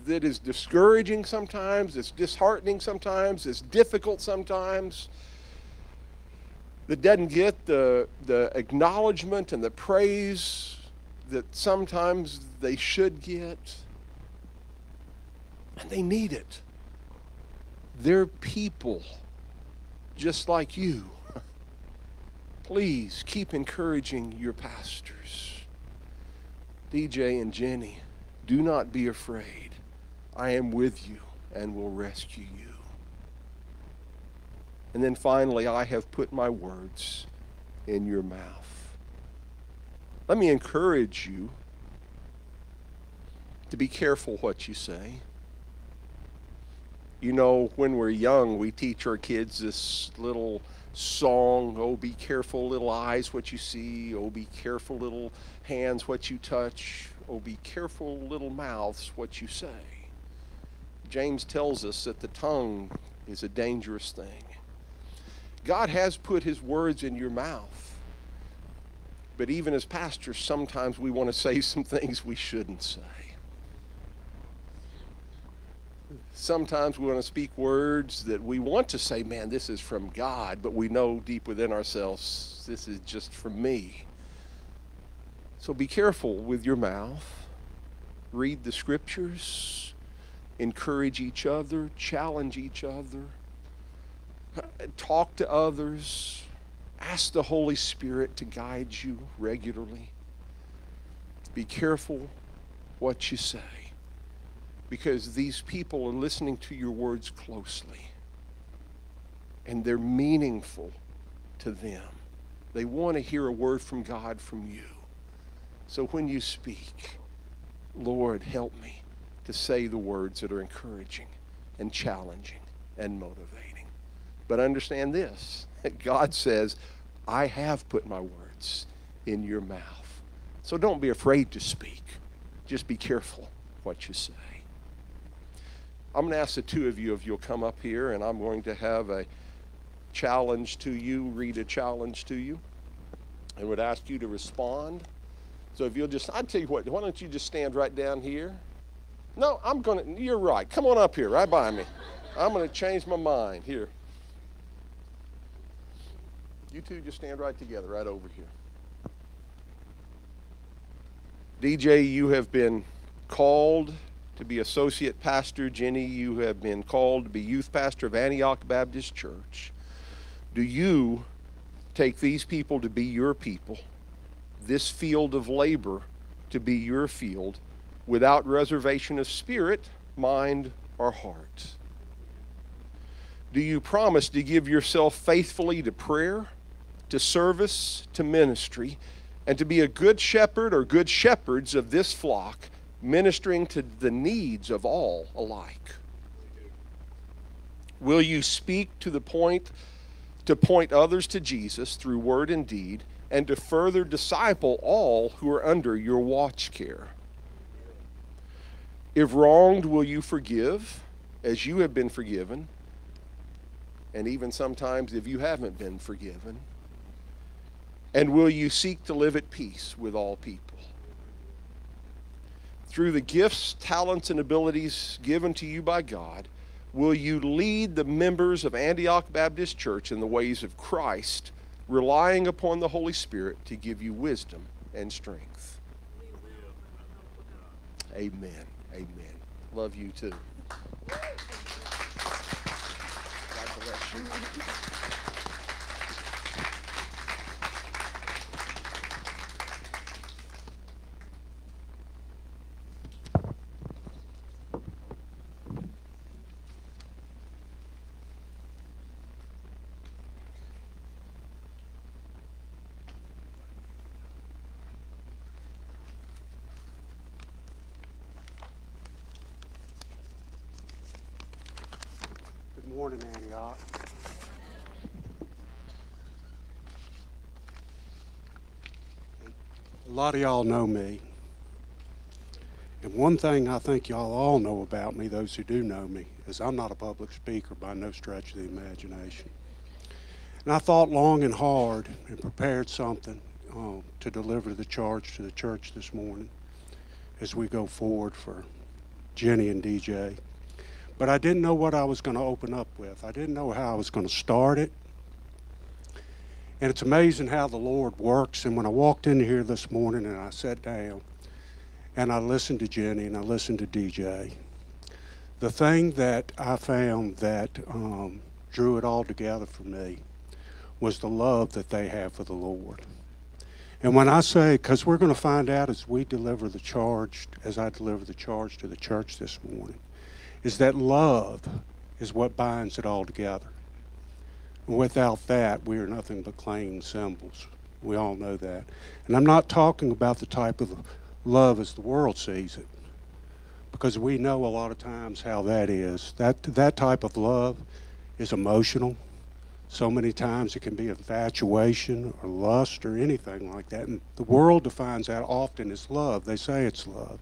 that is discouraging sometimes. It's disheartening sometimes. It's difficult sometimes. That doesn't get the the acknowledgement and the praise that sometimes they should get and they need it. They're people just like you. Please keep encouraging your pastors. DJ and Jenny, do not be afraid. I am with you and will rescue you. And then finally, I have put my words in your mouth. Let me encourage you to be careful what you say you know, when we're young, we teach our kids this little song, oh, be careful, little eyes, what you see, oh, be careful, little hands, what you touch, oh, be careful, little mouths, what you say. James tells us that the tongue is a dangerous thing. God has put his words in your mouth. But even as pastors, sometimes we want to say some things we shouldn't say. sometimes we want to speak words that we want to say, man, this is from God, but we know deep within ourselves, this is just from me. So be careful with your mouth. Read the scriptures, encourage each other, challenge each other, talk to others, ask the Holy Spirit to guide you regularly. Be careful what you say because these people are listening to your words closely and they're meaningful to them. They want to hear a word from God from you. So when you speak, Lord, help me to say the words that are encouraging and challenging and motivating. But understand this God says, I have put my words in your mouth. So don't be afraid to speak. Just be careful what you say. I'm going to ask the two of you if you'll come up here, and I'm going to have a challenge to you, read a challenge to you, and would ask you to respond. So if you'll just, I'd tell you what, why don't you just stand right down here? No, I'm going to, you're right. Come on up here, right by me. I'm going to change my mind. Here. You two just stand right together, right over here. DJ, you have been called to be associate pastor. Jenny, you have been called to be youth pastor of Antioch Baptist Church. Do you take these people to be your people, this field of labor to be your field, without reservation of spirit, mind, or heart? Do you promise to give yourself faithfully to prayer, to service, to ministry, and to be a good shepherd or good shepherds of this flock, ministering to the needs of all alike? Will you speak to the point to point others to Jesus through word and deed and to further disciple all who are under your watch care? If wronged, will you forgive as you have been forgiven? And even sometimes if you haven't been forgiven? And will you seek to live at peace with all people? Through the gifts, talents, and abilities given to you by God, will you lead the members of Antioch Baptist Church in the ways of Christ, relying upon the Holy Spirit to give you wisdom and strength? Amen. Amen. Love you too. God bless you. Antioch. A lot of y'all know me. And one thing I think y'all all know about me, those who do know me, is I'm not a public speaker by no stretch of the imagination. And I thought long and hard and prepared something uh, to deliver the charge to the church this morning as we go forward for Jenny and DJ but I didn't know what I was going to open up with. I didn't know how I was going to start it. And it's amazing how the Lord works. And when I walked in here this morning and I sat down and I listened to Jenny and I listened to DJ, the thing that I found that um, drew it all together for me was the love that they have for the Lord. And when I say, because we're going to find out as we deliver the charge, as I deliver the charge to the church this morning, is that love is what binds it all together. Without that, we are nothing but clanging cymbals. We all know that. And I'm not talking about the type of love as the world sees it, because we know a lot of times how that is. That, that type of love is emotional. So many times it can be infatuation or lust or anything like that. And the world defines that often as love. They say it's love.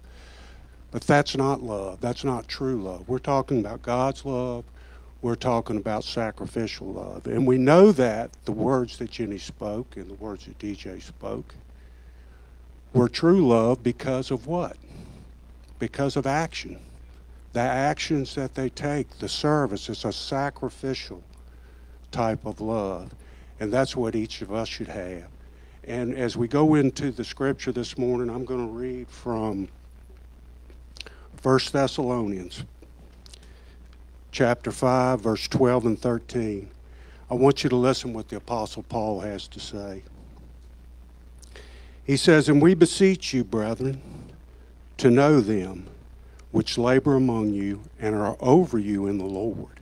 But that's not love. That's not true love. We're talking about God's love. We're talking about sacrificial love. And we know that the words that Jenny spoke and the words that DJ spoke were true love because of what? Because of action. The actions that they take, the service, is a sacrificial type of love. And that's what each of us should have. And as we go into the scripture this morning, I'm going to read from 1 Thessalonians chapter 5, verse 12 and 13. I want you to listen what the Apostle Paul has to say. He says, And we beseech you, brethren, to know them which labor among you and are over you in the Lord,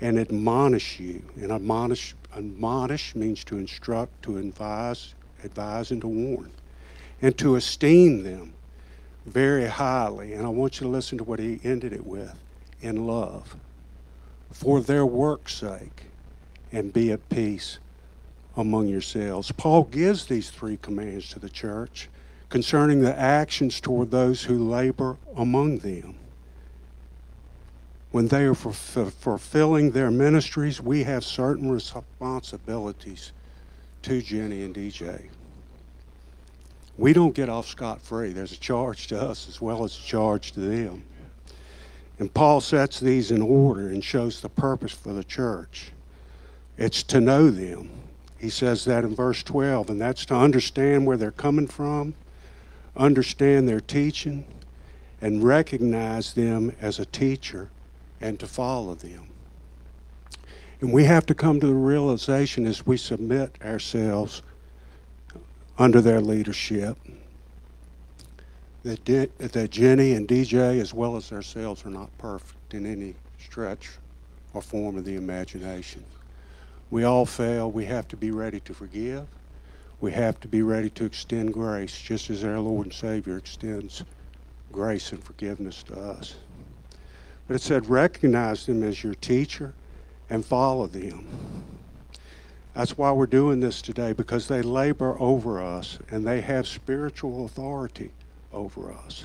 and admonish you. And admonish, admonish means to instruct, to advise, advise, and to warn, and to esteem them very highly. And I want you to listen to what he ended it with in love, for their work's sake, and be at peace among yourselves. Paul gives these three commands to the church concerning the actions toward those who labor among them. When they are fulfilling their ministries, we have certain responsibilities to Jenny and DJ we don't get off scot free. There's a charge to us as well as a charge to them. And Paul sets these in order and shows the purpose for the church. It's to know them. He says that in verse 12, and that's to understand where they're coming from, understand their teaching, and recognize them as a teacher and to follow them. And we have to come to the realization as we submit ourselves under their leadership that, De- that Jenny and DJ, as well as ourselves, are not perfect in any stretch or form of the imagination. We all fail. We have to be ready to forgive. We have to be ready to extend grace, just as our Lord and Savior extends grace and forgiveness to us. But it said, recognize them as your teacher and follow them. That's why we're doing this today, because they labor over us and they have spiritual authority over us.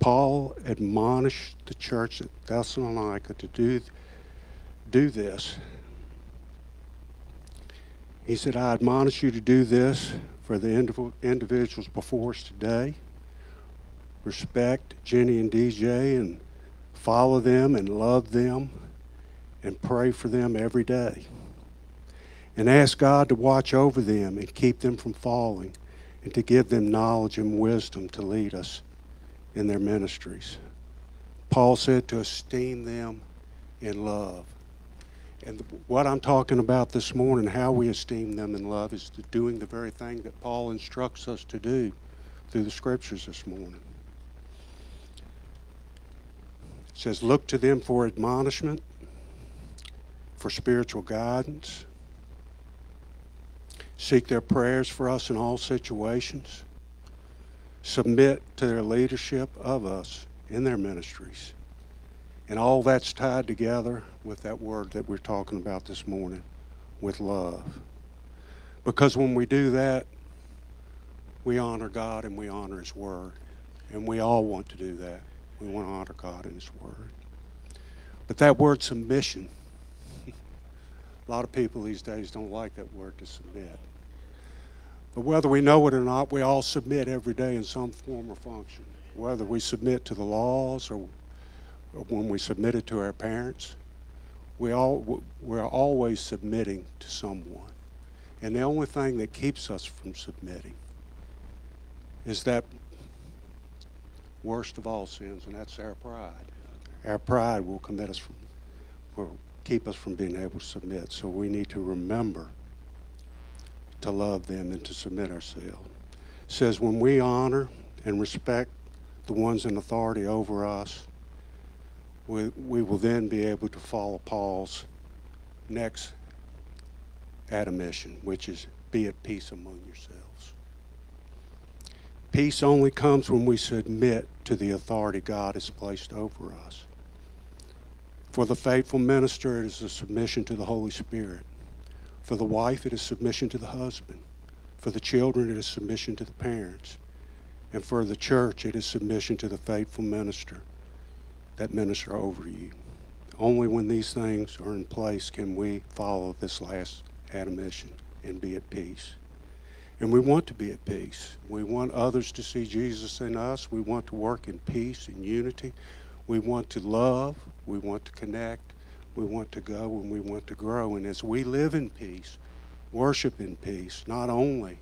Paul admonished the church at Thessalonica to do, do this. He said, I admonish you to do this for the indiv- individuals before us today. Respect Jenny and DJ and follow them and love them and pray for them every day. And ask God to watch over them and keep them from falling and to give them knowledge and wisdom to lead us in their ministries. Paul said to esteem them in love. And what I'm talking about this morning, how we esteem them in love, is doing the very thing that Paul instructs us to do through the scriptures this morning. It says, Look to them for admonishment, for spiritual guidance. Seek their prayers for us in all situations. Submit to their leadership of us in their ministries. And all that's tied together with that word that we're talking about this morning, with love. Because when we do that, we honor God and we honor His Word. And we all want to do that. We want to honor God and His Word. But that word submission, a lot of people these days don't like that word to submit. But whether we know it or not, we all submit every day in some form or function. Whether we submit to the laws or, or when we submit it to our parents, we all, we're always submitting to someone. And the only thing that keeps us from submitting is that worst of all sins, and that's our pride. Our pride will commit us from, will keep us from being able to submit. So we need to remember to love them and to submit ourselves. It says when we honor and respect the ones in authority over us, we, we will then be able to follow Paul's next admonition, which is be at peace among yourselves. Peace only comes when we submit to the authority God has placed over us. For the faithful minister, it is a submission to the Holy Spirit. For the wife, it is submission to the husband. For the children, it is submission to the parents. And for the church, it is submission to the faithful minister that minister over you. Only when these things are in place can we follow this last admonition and be at peace. And we want to be at peace. We want others to see Jesus in us. We want to work in peace and unity. We want to love. We want to connect. We want to go and we want to grow. And as we live in peace, worship in peace, not only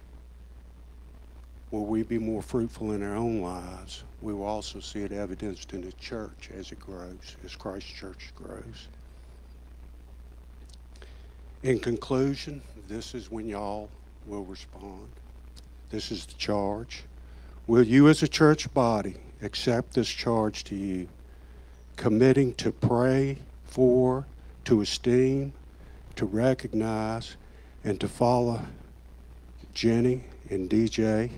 will we be more fruitful in our own lives, we will also see it evidenced in the church as it grows, as Christ's church grows. In conclusion, this is when y'all will respond. This is the charge. Will you, as a church body, accept this charge to you, committing to pray for, to esteem, to recognize, and to follow Jenny and DJ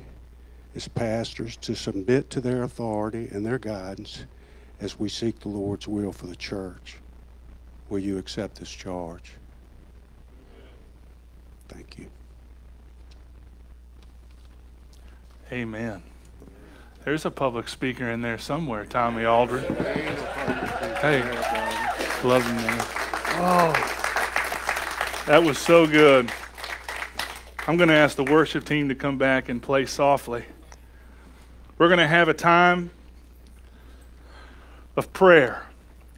as pastors, to submit to their authority and their guidance as we seek the Lord's will for the church? Will you accept this charge? Thank you. Amen. There's a public speaker in there somewhere, Tommy Aldrin. Hey, love you, man. Oh, that was so good. I'm going to ask the worship team to come back and play softly. We're going to have a time of prayer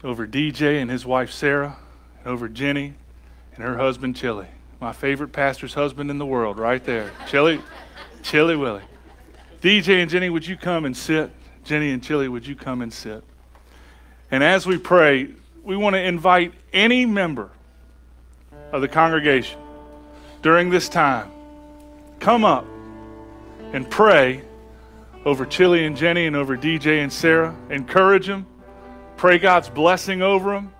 over DJ and his wife Sarah, and over Jenny and her husband Chili. My favorite pastor's husband in the world, right there. Chili, Chili Willie. DJ and Jenny, would you come and sit? Jenny and Chili, would you come and sit? And as we pray, we want to invite any member of the congregation during this time come up and pray over Chili and Jenny and over DJ and Sarah. Encourage them. Pray God's blessing over them.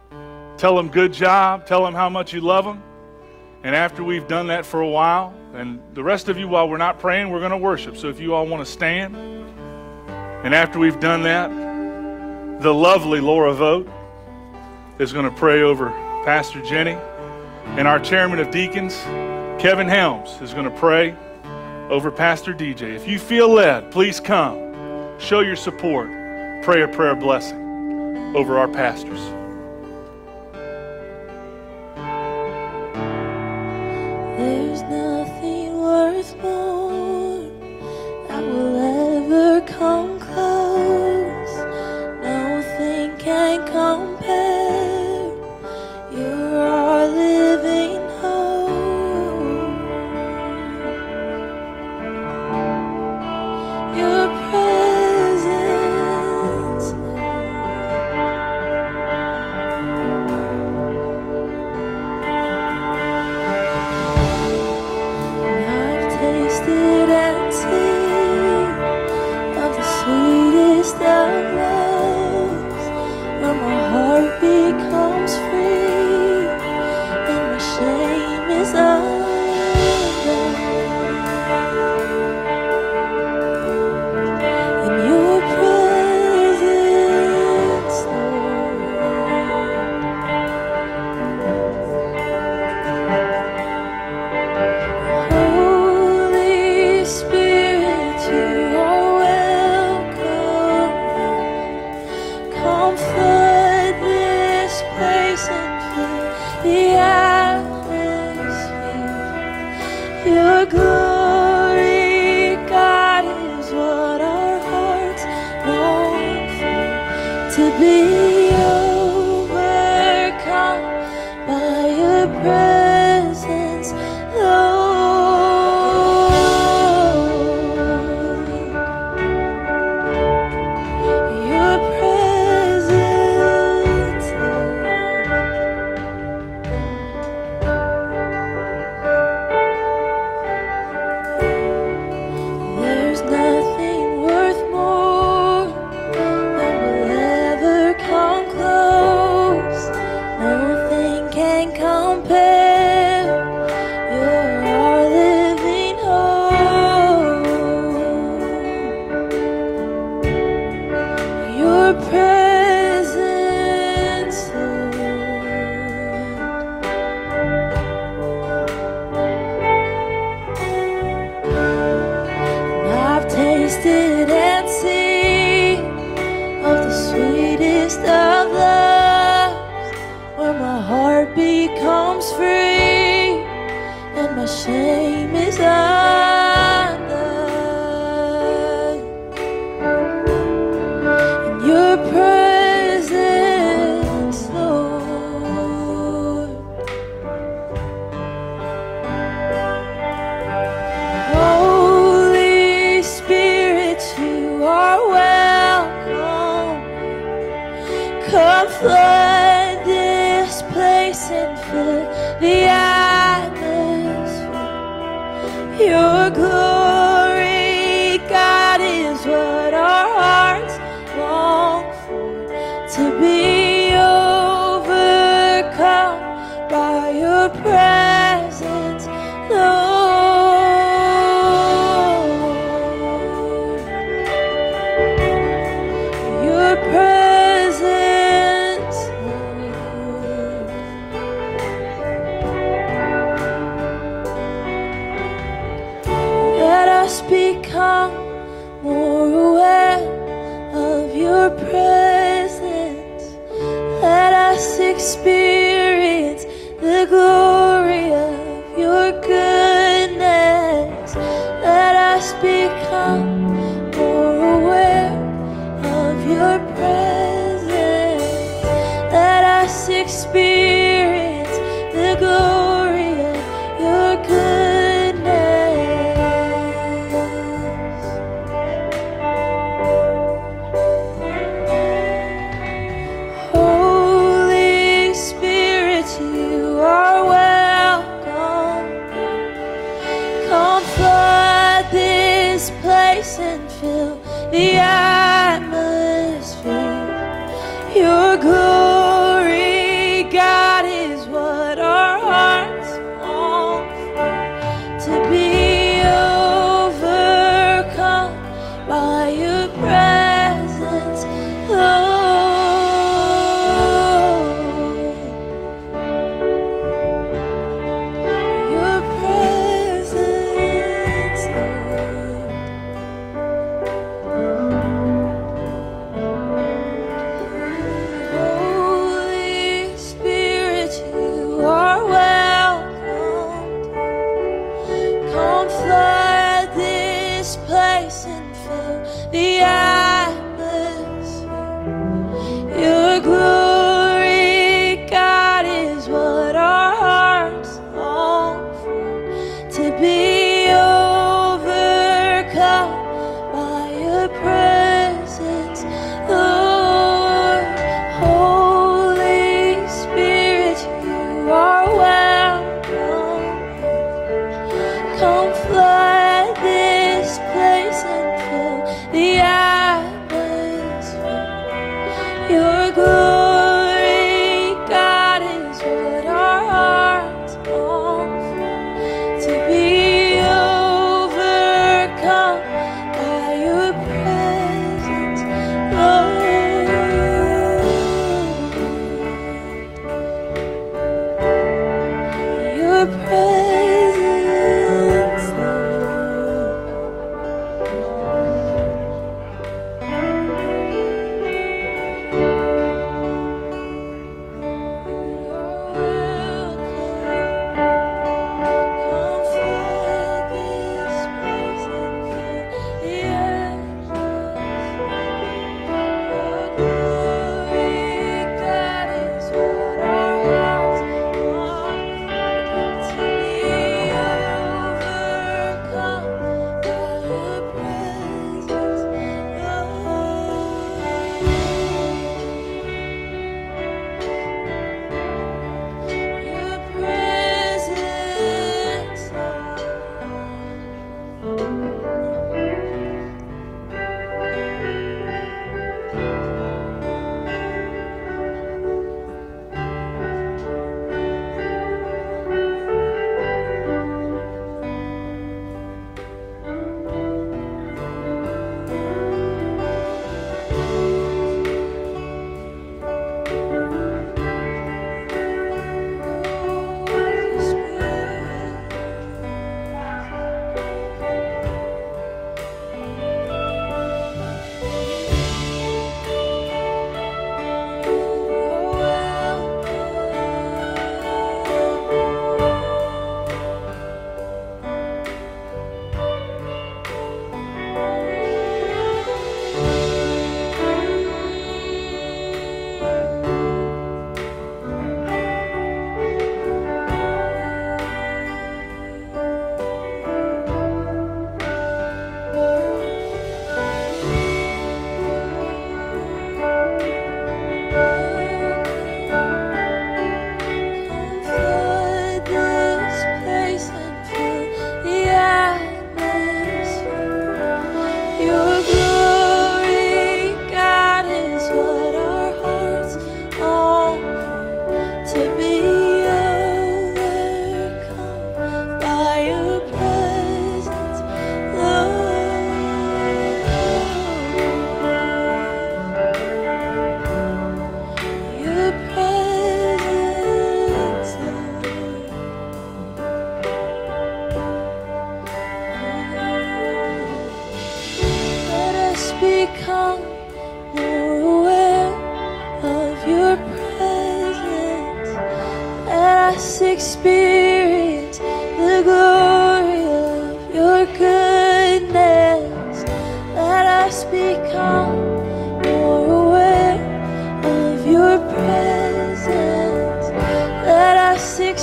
Tell them good job. Tell them how much you love them. And after we've done that for a while, and the rest of you, while we're not praying, we're going to worship. So if you all want to stand, and after we've done that, the lovely Laura Vogt is going to pray over Pastor Jenny. And our chairman of deacons, Kevin Helms, is going to pray over Pastor DJ. If you feel led, please come. Show your support. Pray a prayer blessing over our pastors.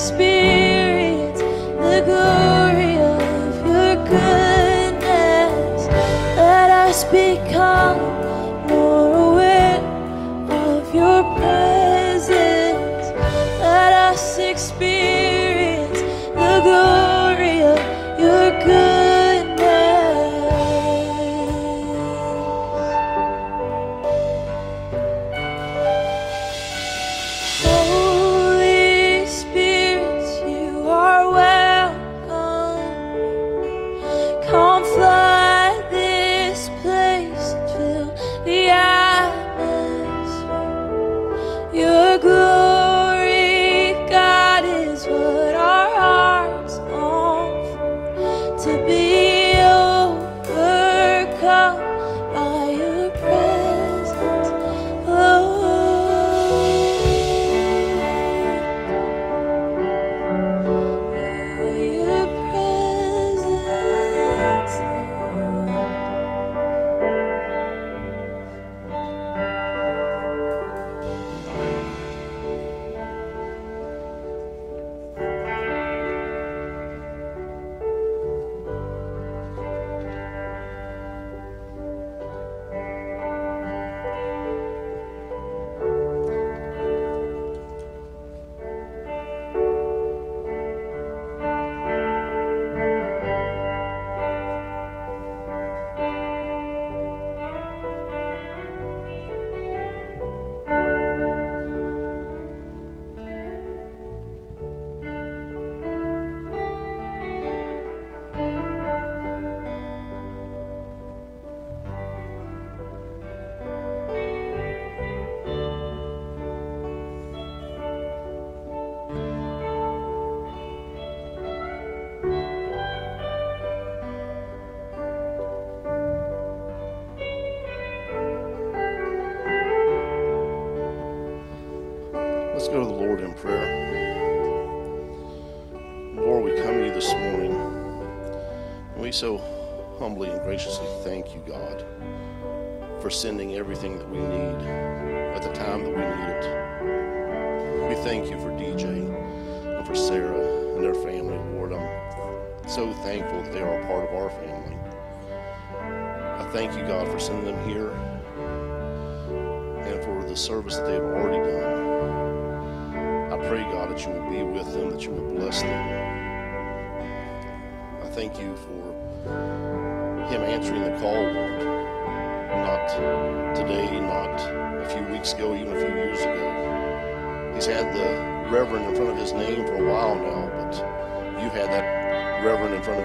Us experience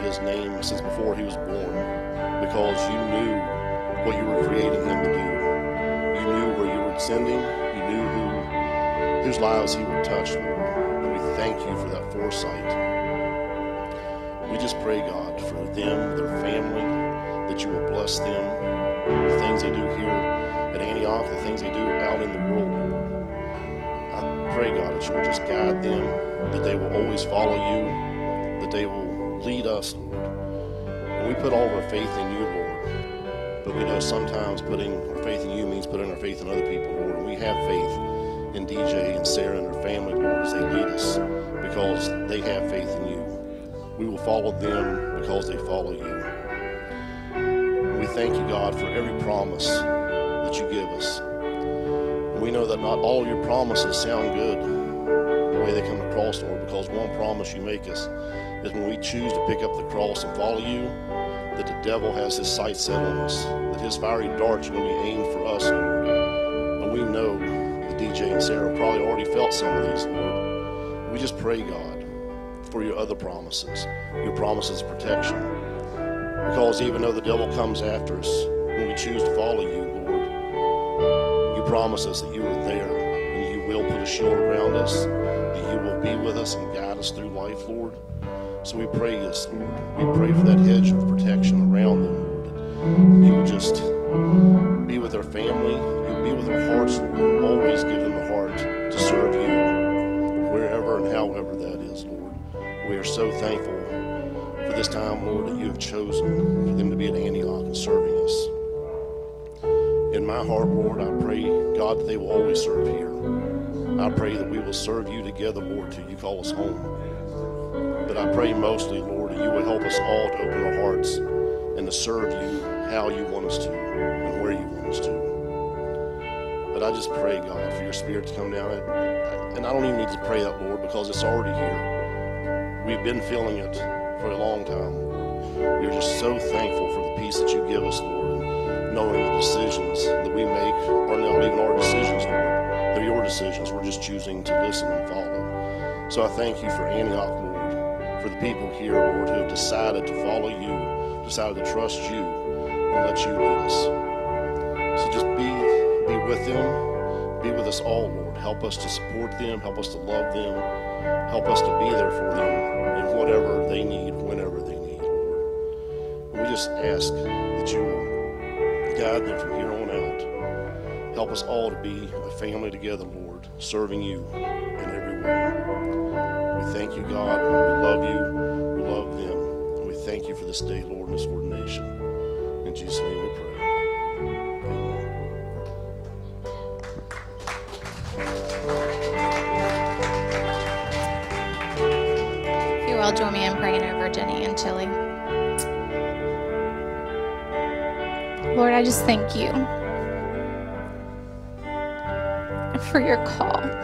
his name since before he was born because you knew what you were creating him to do. You knew where you were sending, you knew who, whose lives he would touch, Lord. And we thank you for that foresight. We just pray, God, for them, their family, that you will bless them, the things they do here at Antioch, the things they do out in the world, Lord. I pray, God, that you will just guide them, that they will always follow you, that they will lead us, Lord. And we put all of our faith in you, Lord. But we know sometimes putting our faith in you means putting our faith in other people, Lord. And we have faith in DJ and Sarah and their family, Lord, as they lead us because they have faith in you. We will follow them because they follow you. And we thank you, God, for every promise that you give us. And we know that not all your promises sound good the way they come across, Lord, because one promise you make us is when we choose to pick up the cross and follow you, that the devil has his sights set on us, that his fiery darts are going to be aimed for us, Lord. And we know that DJ and Sarah probably already felt some of these, Lord. We just pray, God, for your other promises, your promises of protection. Because even though the devil comes after us, when we choose to follow you, Lord, you promise us that you are there and you will put a shield around us, that you will be with us and guide us through life, Lord. So we pray Lord. We pray for that hedge of protection around them. You will just be with their family, you'll be with their hearts, Lord. Always give them the heart to serve you, wherever and however that is, Lord. We are so thankful for this time, Lord, that you have chosen for them to be at Antioch and serving us. In my heart, Lord, I pray, God, that they will always serve here. I pray that we will serve you together, Lord, till you call us home. But I pray mostly, Lord, that you would help us all to open our hearts and to serve you how you want us to and where you want us to. But I just pray, God, for your spirit to come down. And I don't even need to pray that, Lord, because it's already here. We've been feeling it for a long time, We're just so thankful for the peace that you give us, Lord, and knowing the decisions that we make are not even our decisions, Lord. They're your decisions. We're just choosing to listen and follow. So I thank you for Antioch, Lord, for the people here, Lord, who have decided to follow you, decided to trust you, and let you lead us. So just be be with them, be with us all, Lord. Help us to support them, help us to love them, help us to be there for them in whatever they need, whenever they need, Lord. We just ask that you will guide them from here on out. Help us all to be a family together, Lord, serving you in every way. We thank you, God. We love you. We love them. And we thank you for this day, Lord, and this ordination. In Jesus' name we pray. If you will, join me in praying over Jenny and Chili. Lord, I just thank you for your call.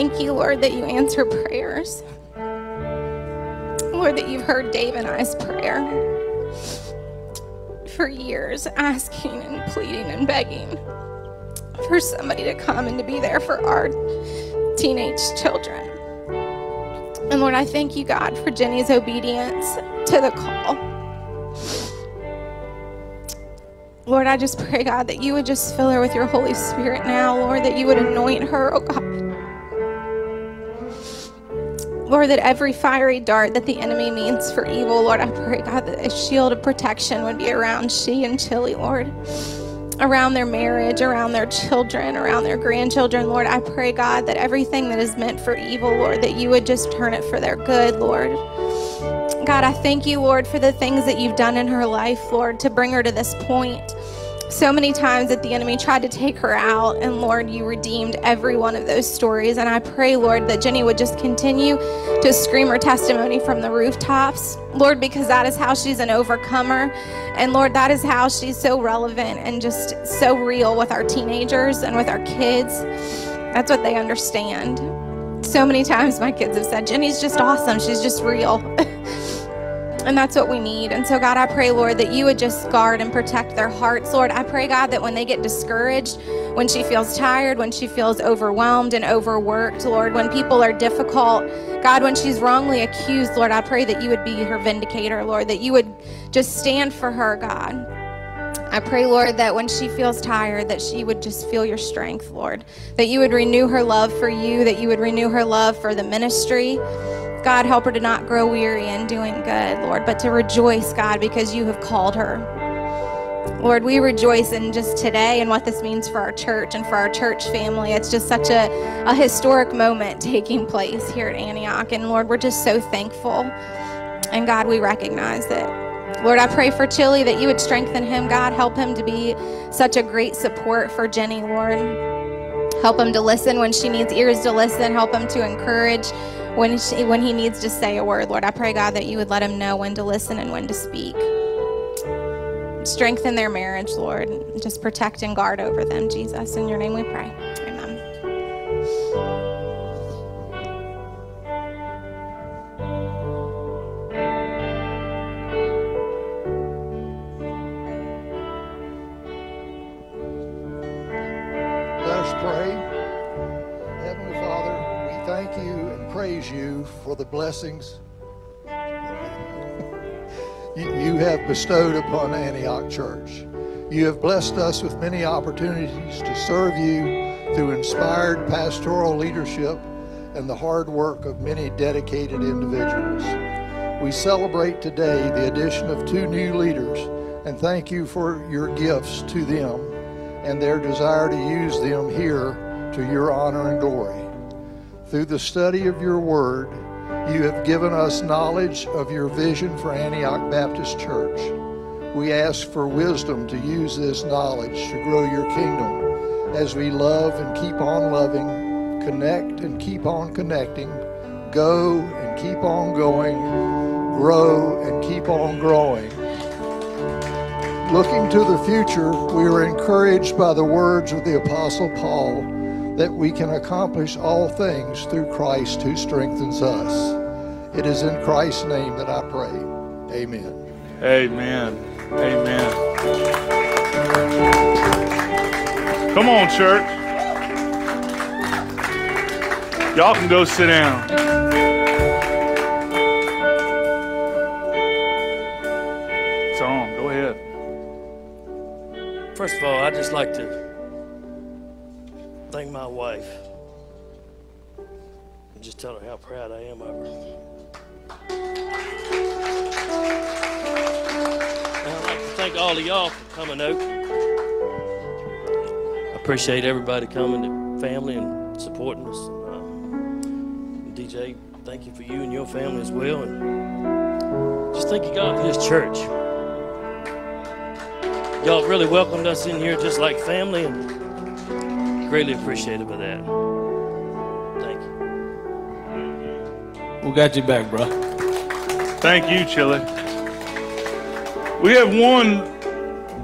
Thank you, Lord, that you answer prayers. Lord, that you've heard Dave and I's prayer for years, asking and pleading and begging for somebody to come and to be there for our teenage children. And Lord, I thank you, God, for Jenny's obedience to the call. Lord, I just pray, God, that you would just fill her with your Holy Spirit now, Lord, that you would anoint her, oh God. Lord, that every fiery dart that the enemy means for evil, Lord, I pray, God, that a shield of protection would be around she and Chili, Lord. around their marriage, around their children, around their grandchildren. Lord, I pray, God, that everything that is meant for evil, Lord, that you would just turn it for their good, Lord. God, I thank you, Lord, for the things that you've done in her life, Lord, to bring her to this point so many times that the enemy tried to take her out, and Lord, you redeemed every one of those stories. And I pray, Lord, that Jenny would just continue to scream her testimony from the rooftops, Lord, because that is how she's an overcomer. And Lord, that is how she's so relevant and just so real with our teenagers and with our kids. That's what they understand. So many times my kids have said, Jenny's just awesome. She's just real. And that's what we need. And so, God, I pray, Lord, that you would just guard and protect their hearts. Lord, I pray, God, that when they get discouraged, when she feels tired, when she feels overwhelmed and overworked, Lord, when people are difficult, God, when she's wrongly accused, Lord, I pray that you would be her vindicator, Lord, that you would just stand for her, God. I pray, Lord, that when she feels tired, that she would just feel your strength, Lord. That you would renew her love for you, that you would renew her love for the ministry. God, help her to not grow weary in doing good, Lord, but to rejoice, God, because you have called her. Lord, we rejoice in just today and what this means for our church and for our church family. It's just such a, a historic moment taking place here at Antioch. And Lord, we're just so thankful. And God, we recognize it. Lord, I pray for Chili that you would strengthen him, God. Help him to be such a great support for Jenny, Lord. Help him to listen when she needs ears to listen. Help him to encourage when, she, when he needs to say a word. Lord, I pray, God, that you would let him know when to listen and when to speak. Strengthen their marriage, Lord. Just protect and guard over them, Jesus. In your name we pray. Praise you for the blessings you, you have bestowed upon Antioch Church. You have blessed us with many opportunities to serve you through inspired pastoral leadership and the hard work of many dedicated individuals. We celebrate today the addition of two new leaders and thank you for your gifts to them and their desire to use them here to your honor and glory. Through the study of your word, you have given us knowledge of your vision for Antioch Baptist Church. We ask for wisdom to use this knowledge to grow your kingdom as we love and keep on loving, connect and keep on connecting, go and keep on going, grow and keep on growing. Looking to the future, we are encouraged by the words of the Apostle Paul that we can accomplish all things through Christ who strengthens us. It is in Christ's name that I pray. Amen. Amen. Amen. Come on, church. Y'all can go sit down. It's on. Go ahead. First of all, I'd just like to thank my wife and just tell her how proud I am of her. And I'd like to thank all of y'all for coming out. I appreciate everybody coming, to family, and supporting us. Uh, DJ, thank you for you and your family as well. And just thank you, God, for this church. Y'all really welcomed us in here just like family, and greatly appreciated for that. Thank you. We got you back, bro. Thank you, Chili. We have one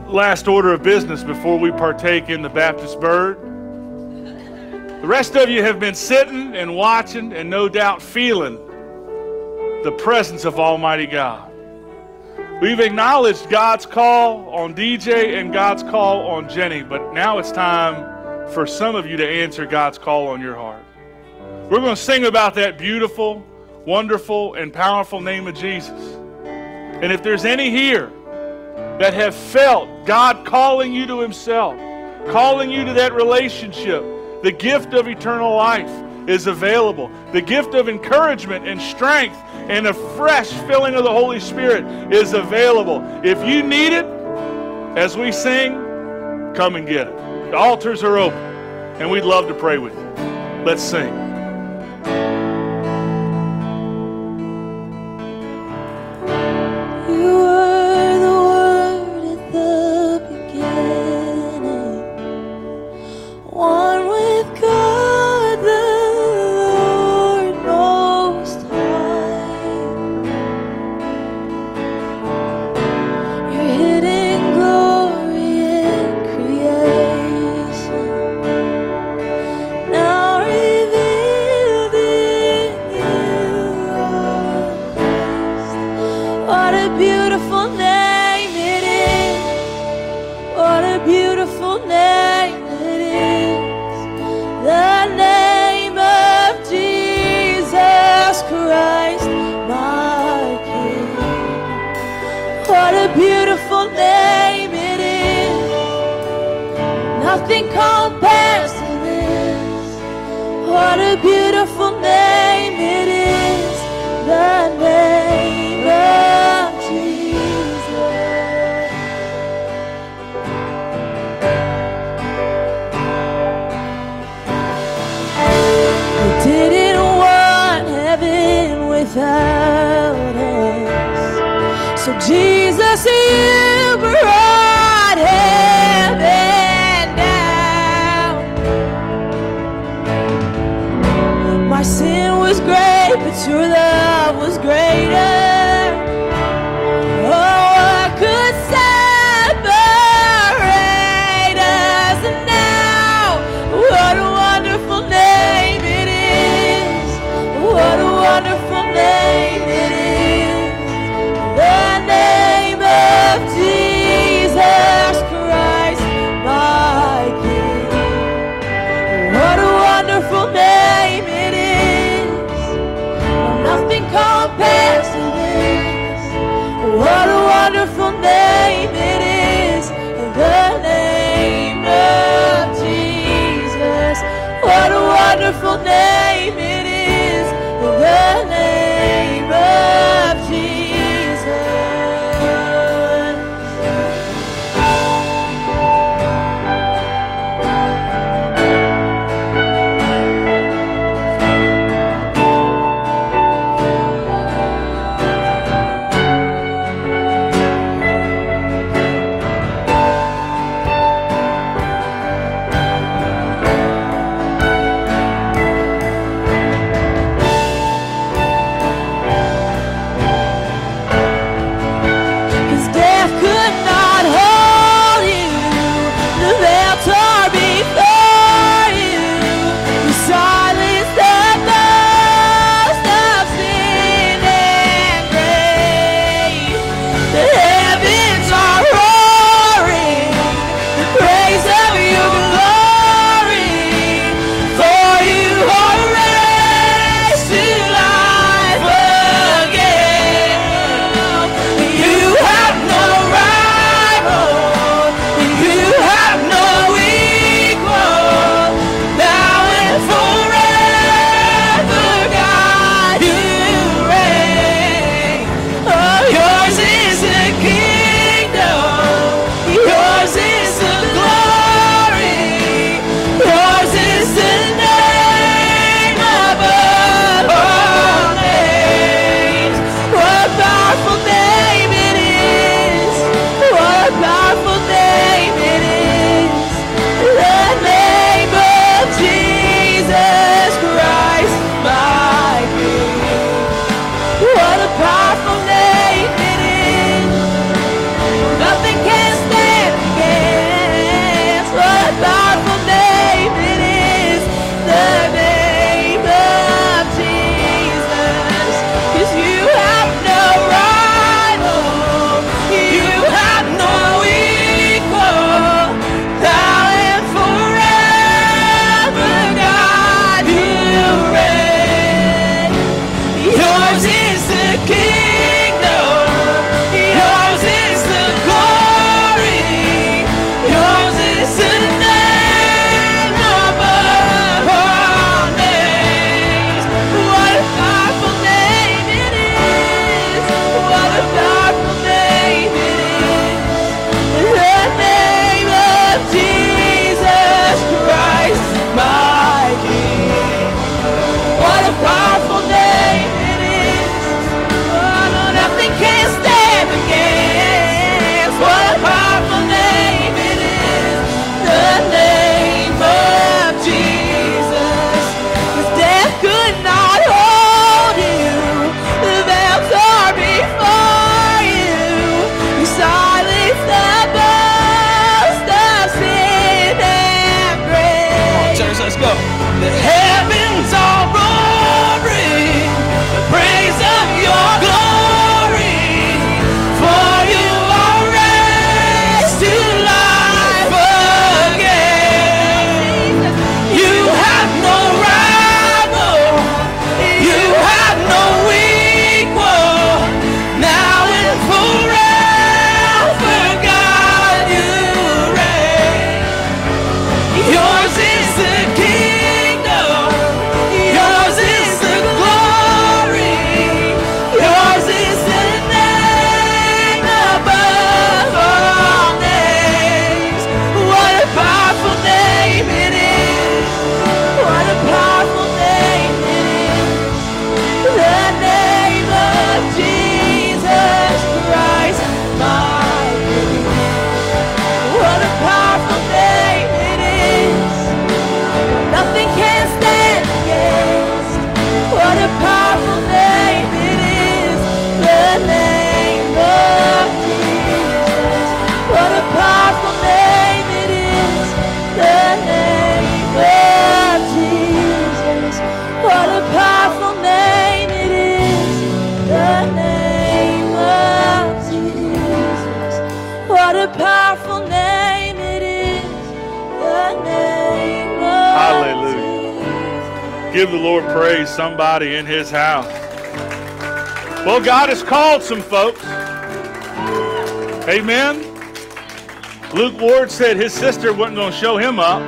last order of business before we partake in the Baptist bird. The rest of you have been sitting and watching and no doubt feeling the presence of Almighty God. We've acknowledged God's call on DJ and God's call on Jenny, but now it's time for some of you to answer God's call on your heart. We're going to sing about that beautiful, wonderful, and powerful name of Jesus. And if there's any here that have felt God calling you to Himself, calling you to that relationship, the gift of eternal life is available. The gift of encouragement and strength and a fresh filling of the Holy Spirit is available. If you need it, as we sing, come and get it. The altars are open, and we'd love to pray with you. Let's sing. nothing compares to this. What a beautiful name it is, the name of Jesus. I didn't want heaven without us, so Jesus is. Give the Lord praise, somebody in his house. Well, God has called some folks. Amen. Luke Ward said his sister wasn't going to show him up.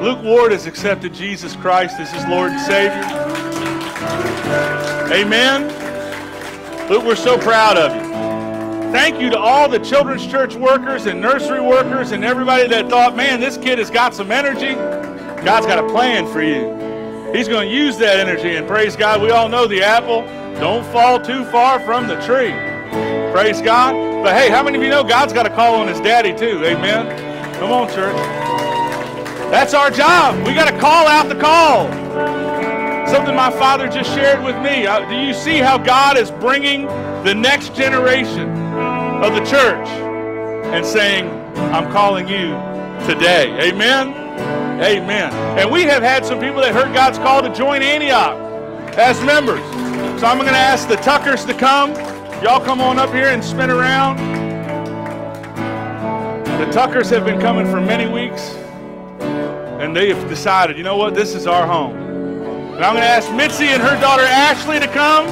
Luke Ward has accepted Jesus Christ as his Lord and Savior. Amen. Luke, we're so proud of you. Thank you to all the children's church workers and nursery workers and everybody that thought, man, this kid has got some energy. God's got a plan for you. He's going to use that energy, and praise God, we all know the apple don't fall too far from the tree. Praise God. But hey, how many of you know God's got a call on his daddy too? Amen. Come on, church. That's our job. We got to call out the call. Something my father just shared with me. Uh, do you see how God is bringing the next generation of the church and saying, I'm calling you today? Amen. Amen. And we have had some people that heard God's call to join Antioch as members. So I'm going to ask the Tuckers to come. Y'all come on up here and spin around. The Tuckers have been coming for many weeks, and they have decided, you know what, this is our home. And I'm going to ask Mitzi and her daughter Ashley to come.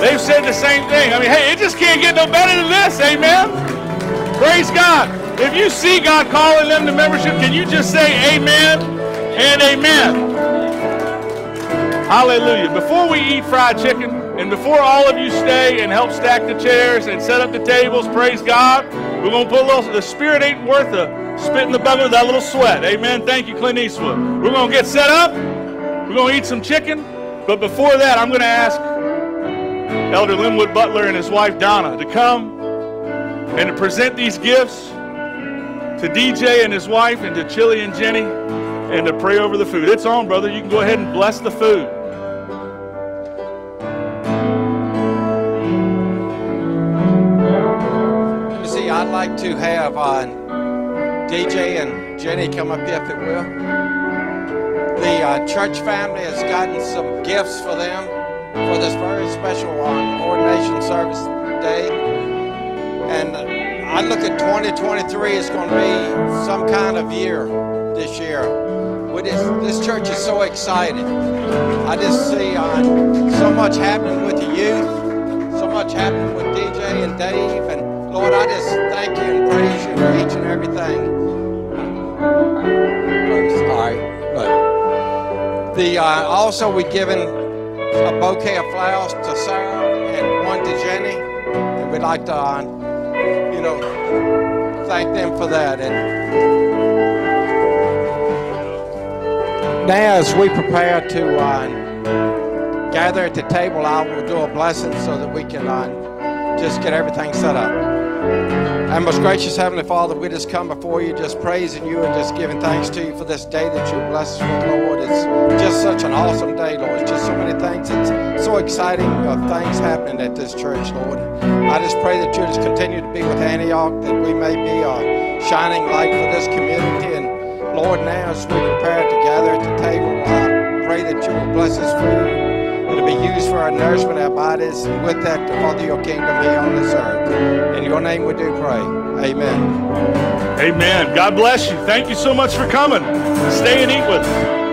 They've said the same thing. I mean, hey, it just can't get no better than this. Amen. Praise God. If you see God calling them to membership, can you just say amen and amen? Hallelujah. Before we eat fried chicken, and before all of you stay and help stack the chairs and set up the tables, praise God, we're going to put a little, the spirit ain't worth a spit in the bucket with that little sweat. Amen. Thank you, Clint Eastwood. We're going to get set up. We're going to eat some chicken. But before that, I'm going to ask Elder Linwood Butler and his wife Donna to come and to present these gifts to DJ and his wife and to Chili and Jenny and to pray over the food. It's on, brother. You can go ahead and bless the food. See, I'd like to have uh, DJ and Jenny come up here if it will. The uh, church family has gotten some gifts for them for this very special uh, ordination service day. And I look at 2023 as going to be some kind of year this year. With this, this church is so excited. I just see uh, so much happening with the youth, so much happening with DJ and Dave. And Lord, I just thank you and praise you for each and everything. Right, but the uh, also we given a bouquet of flowers to Sarah and one to Jenny, and we'd like to, uh, you know, thank them for that. And now, as we prepare to uh, gather at the table, I will do a blessing so that we can uh, just get everything set up. And most gracious Heavenly Father, we just come before you, just praising you and just giving thanks to you for this day that you bless us with, Lord. It's just such an awesome day, Lord. It's just so many things. It's so exciting of things happening at this church, Lord. I just pray that you just continue to be with Antioch, that we may be a shining light for this community. And Lord, now as we prepare to gather at the table, I pray that you will bless this food. It'll be used for our nourishment, our bodies, and with that to further your kingdom here on this earth. In your name we do pray. Amen. Amen. God bless you. Thank you so much for coming. Stay and eat with us.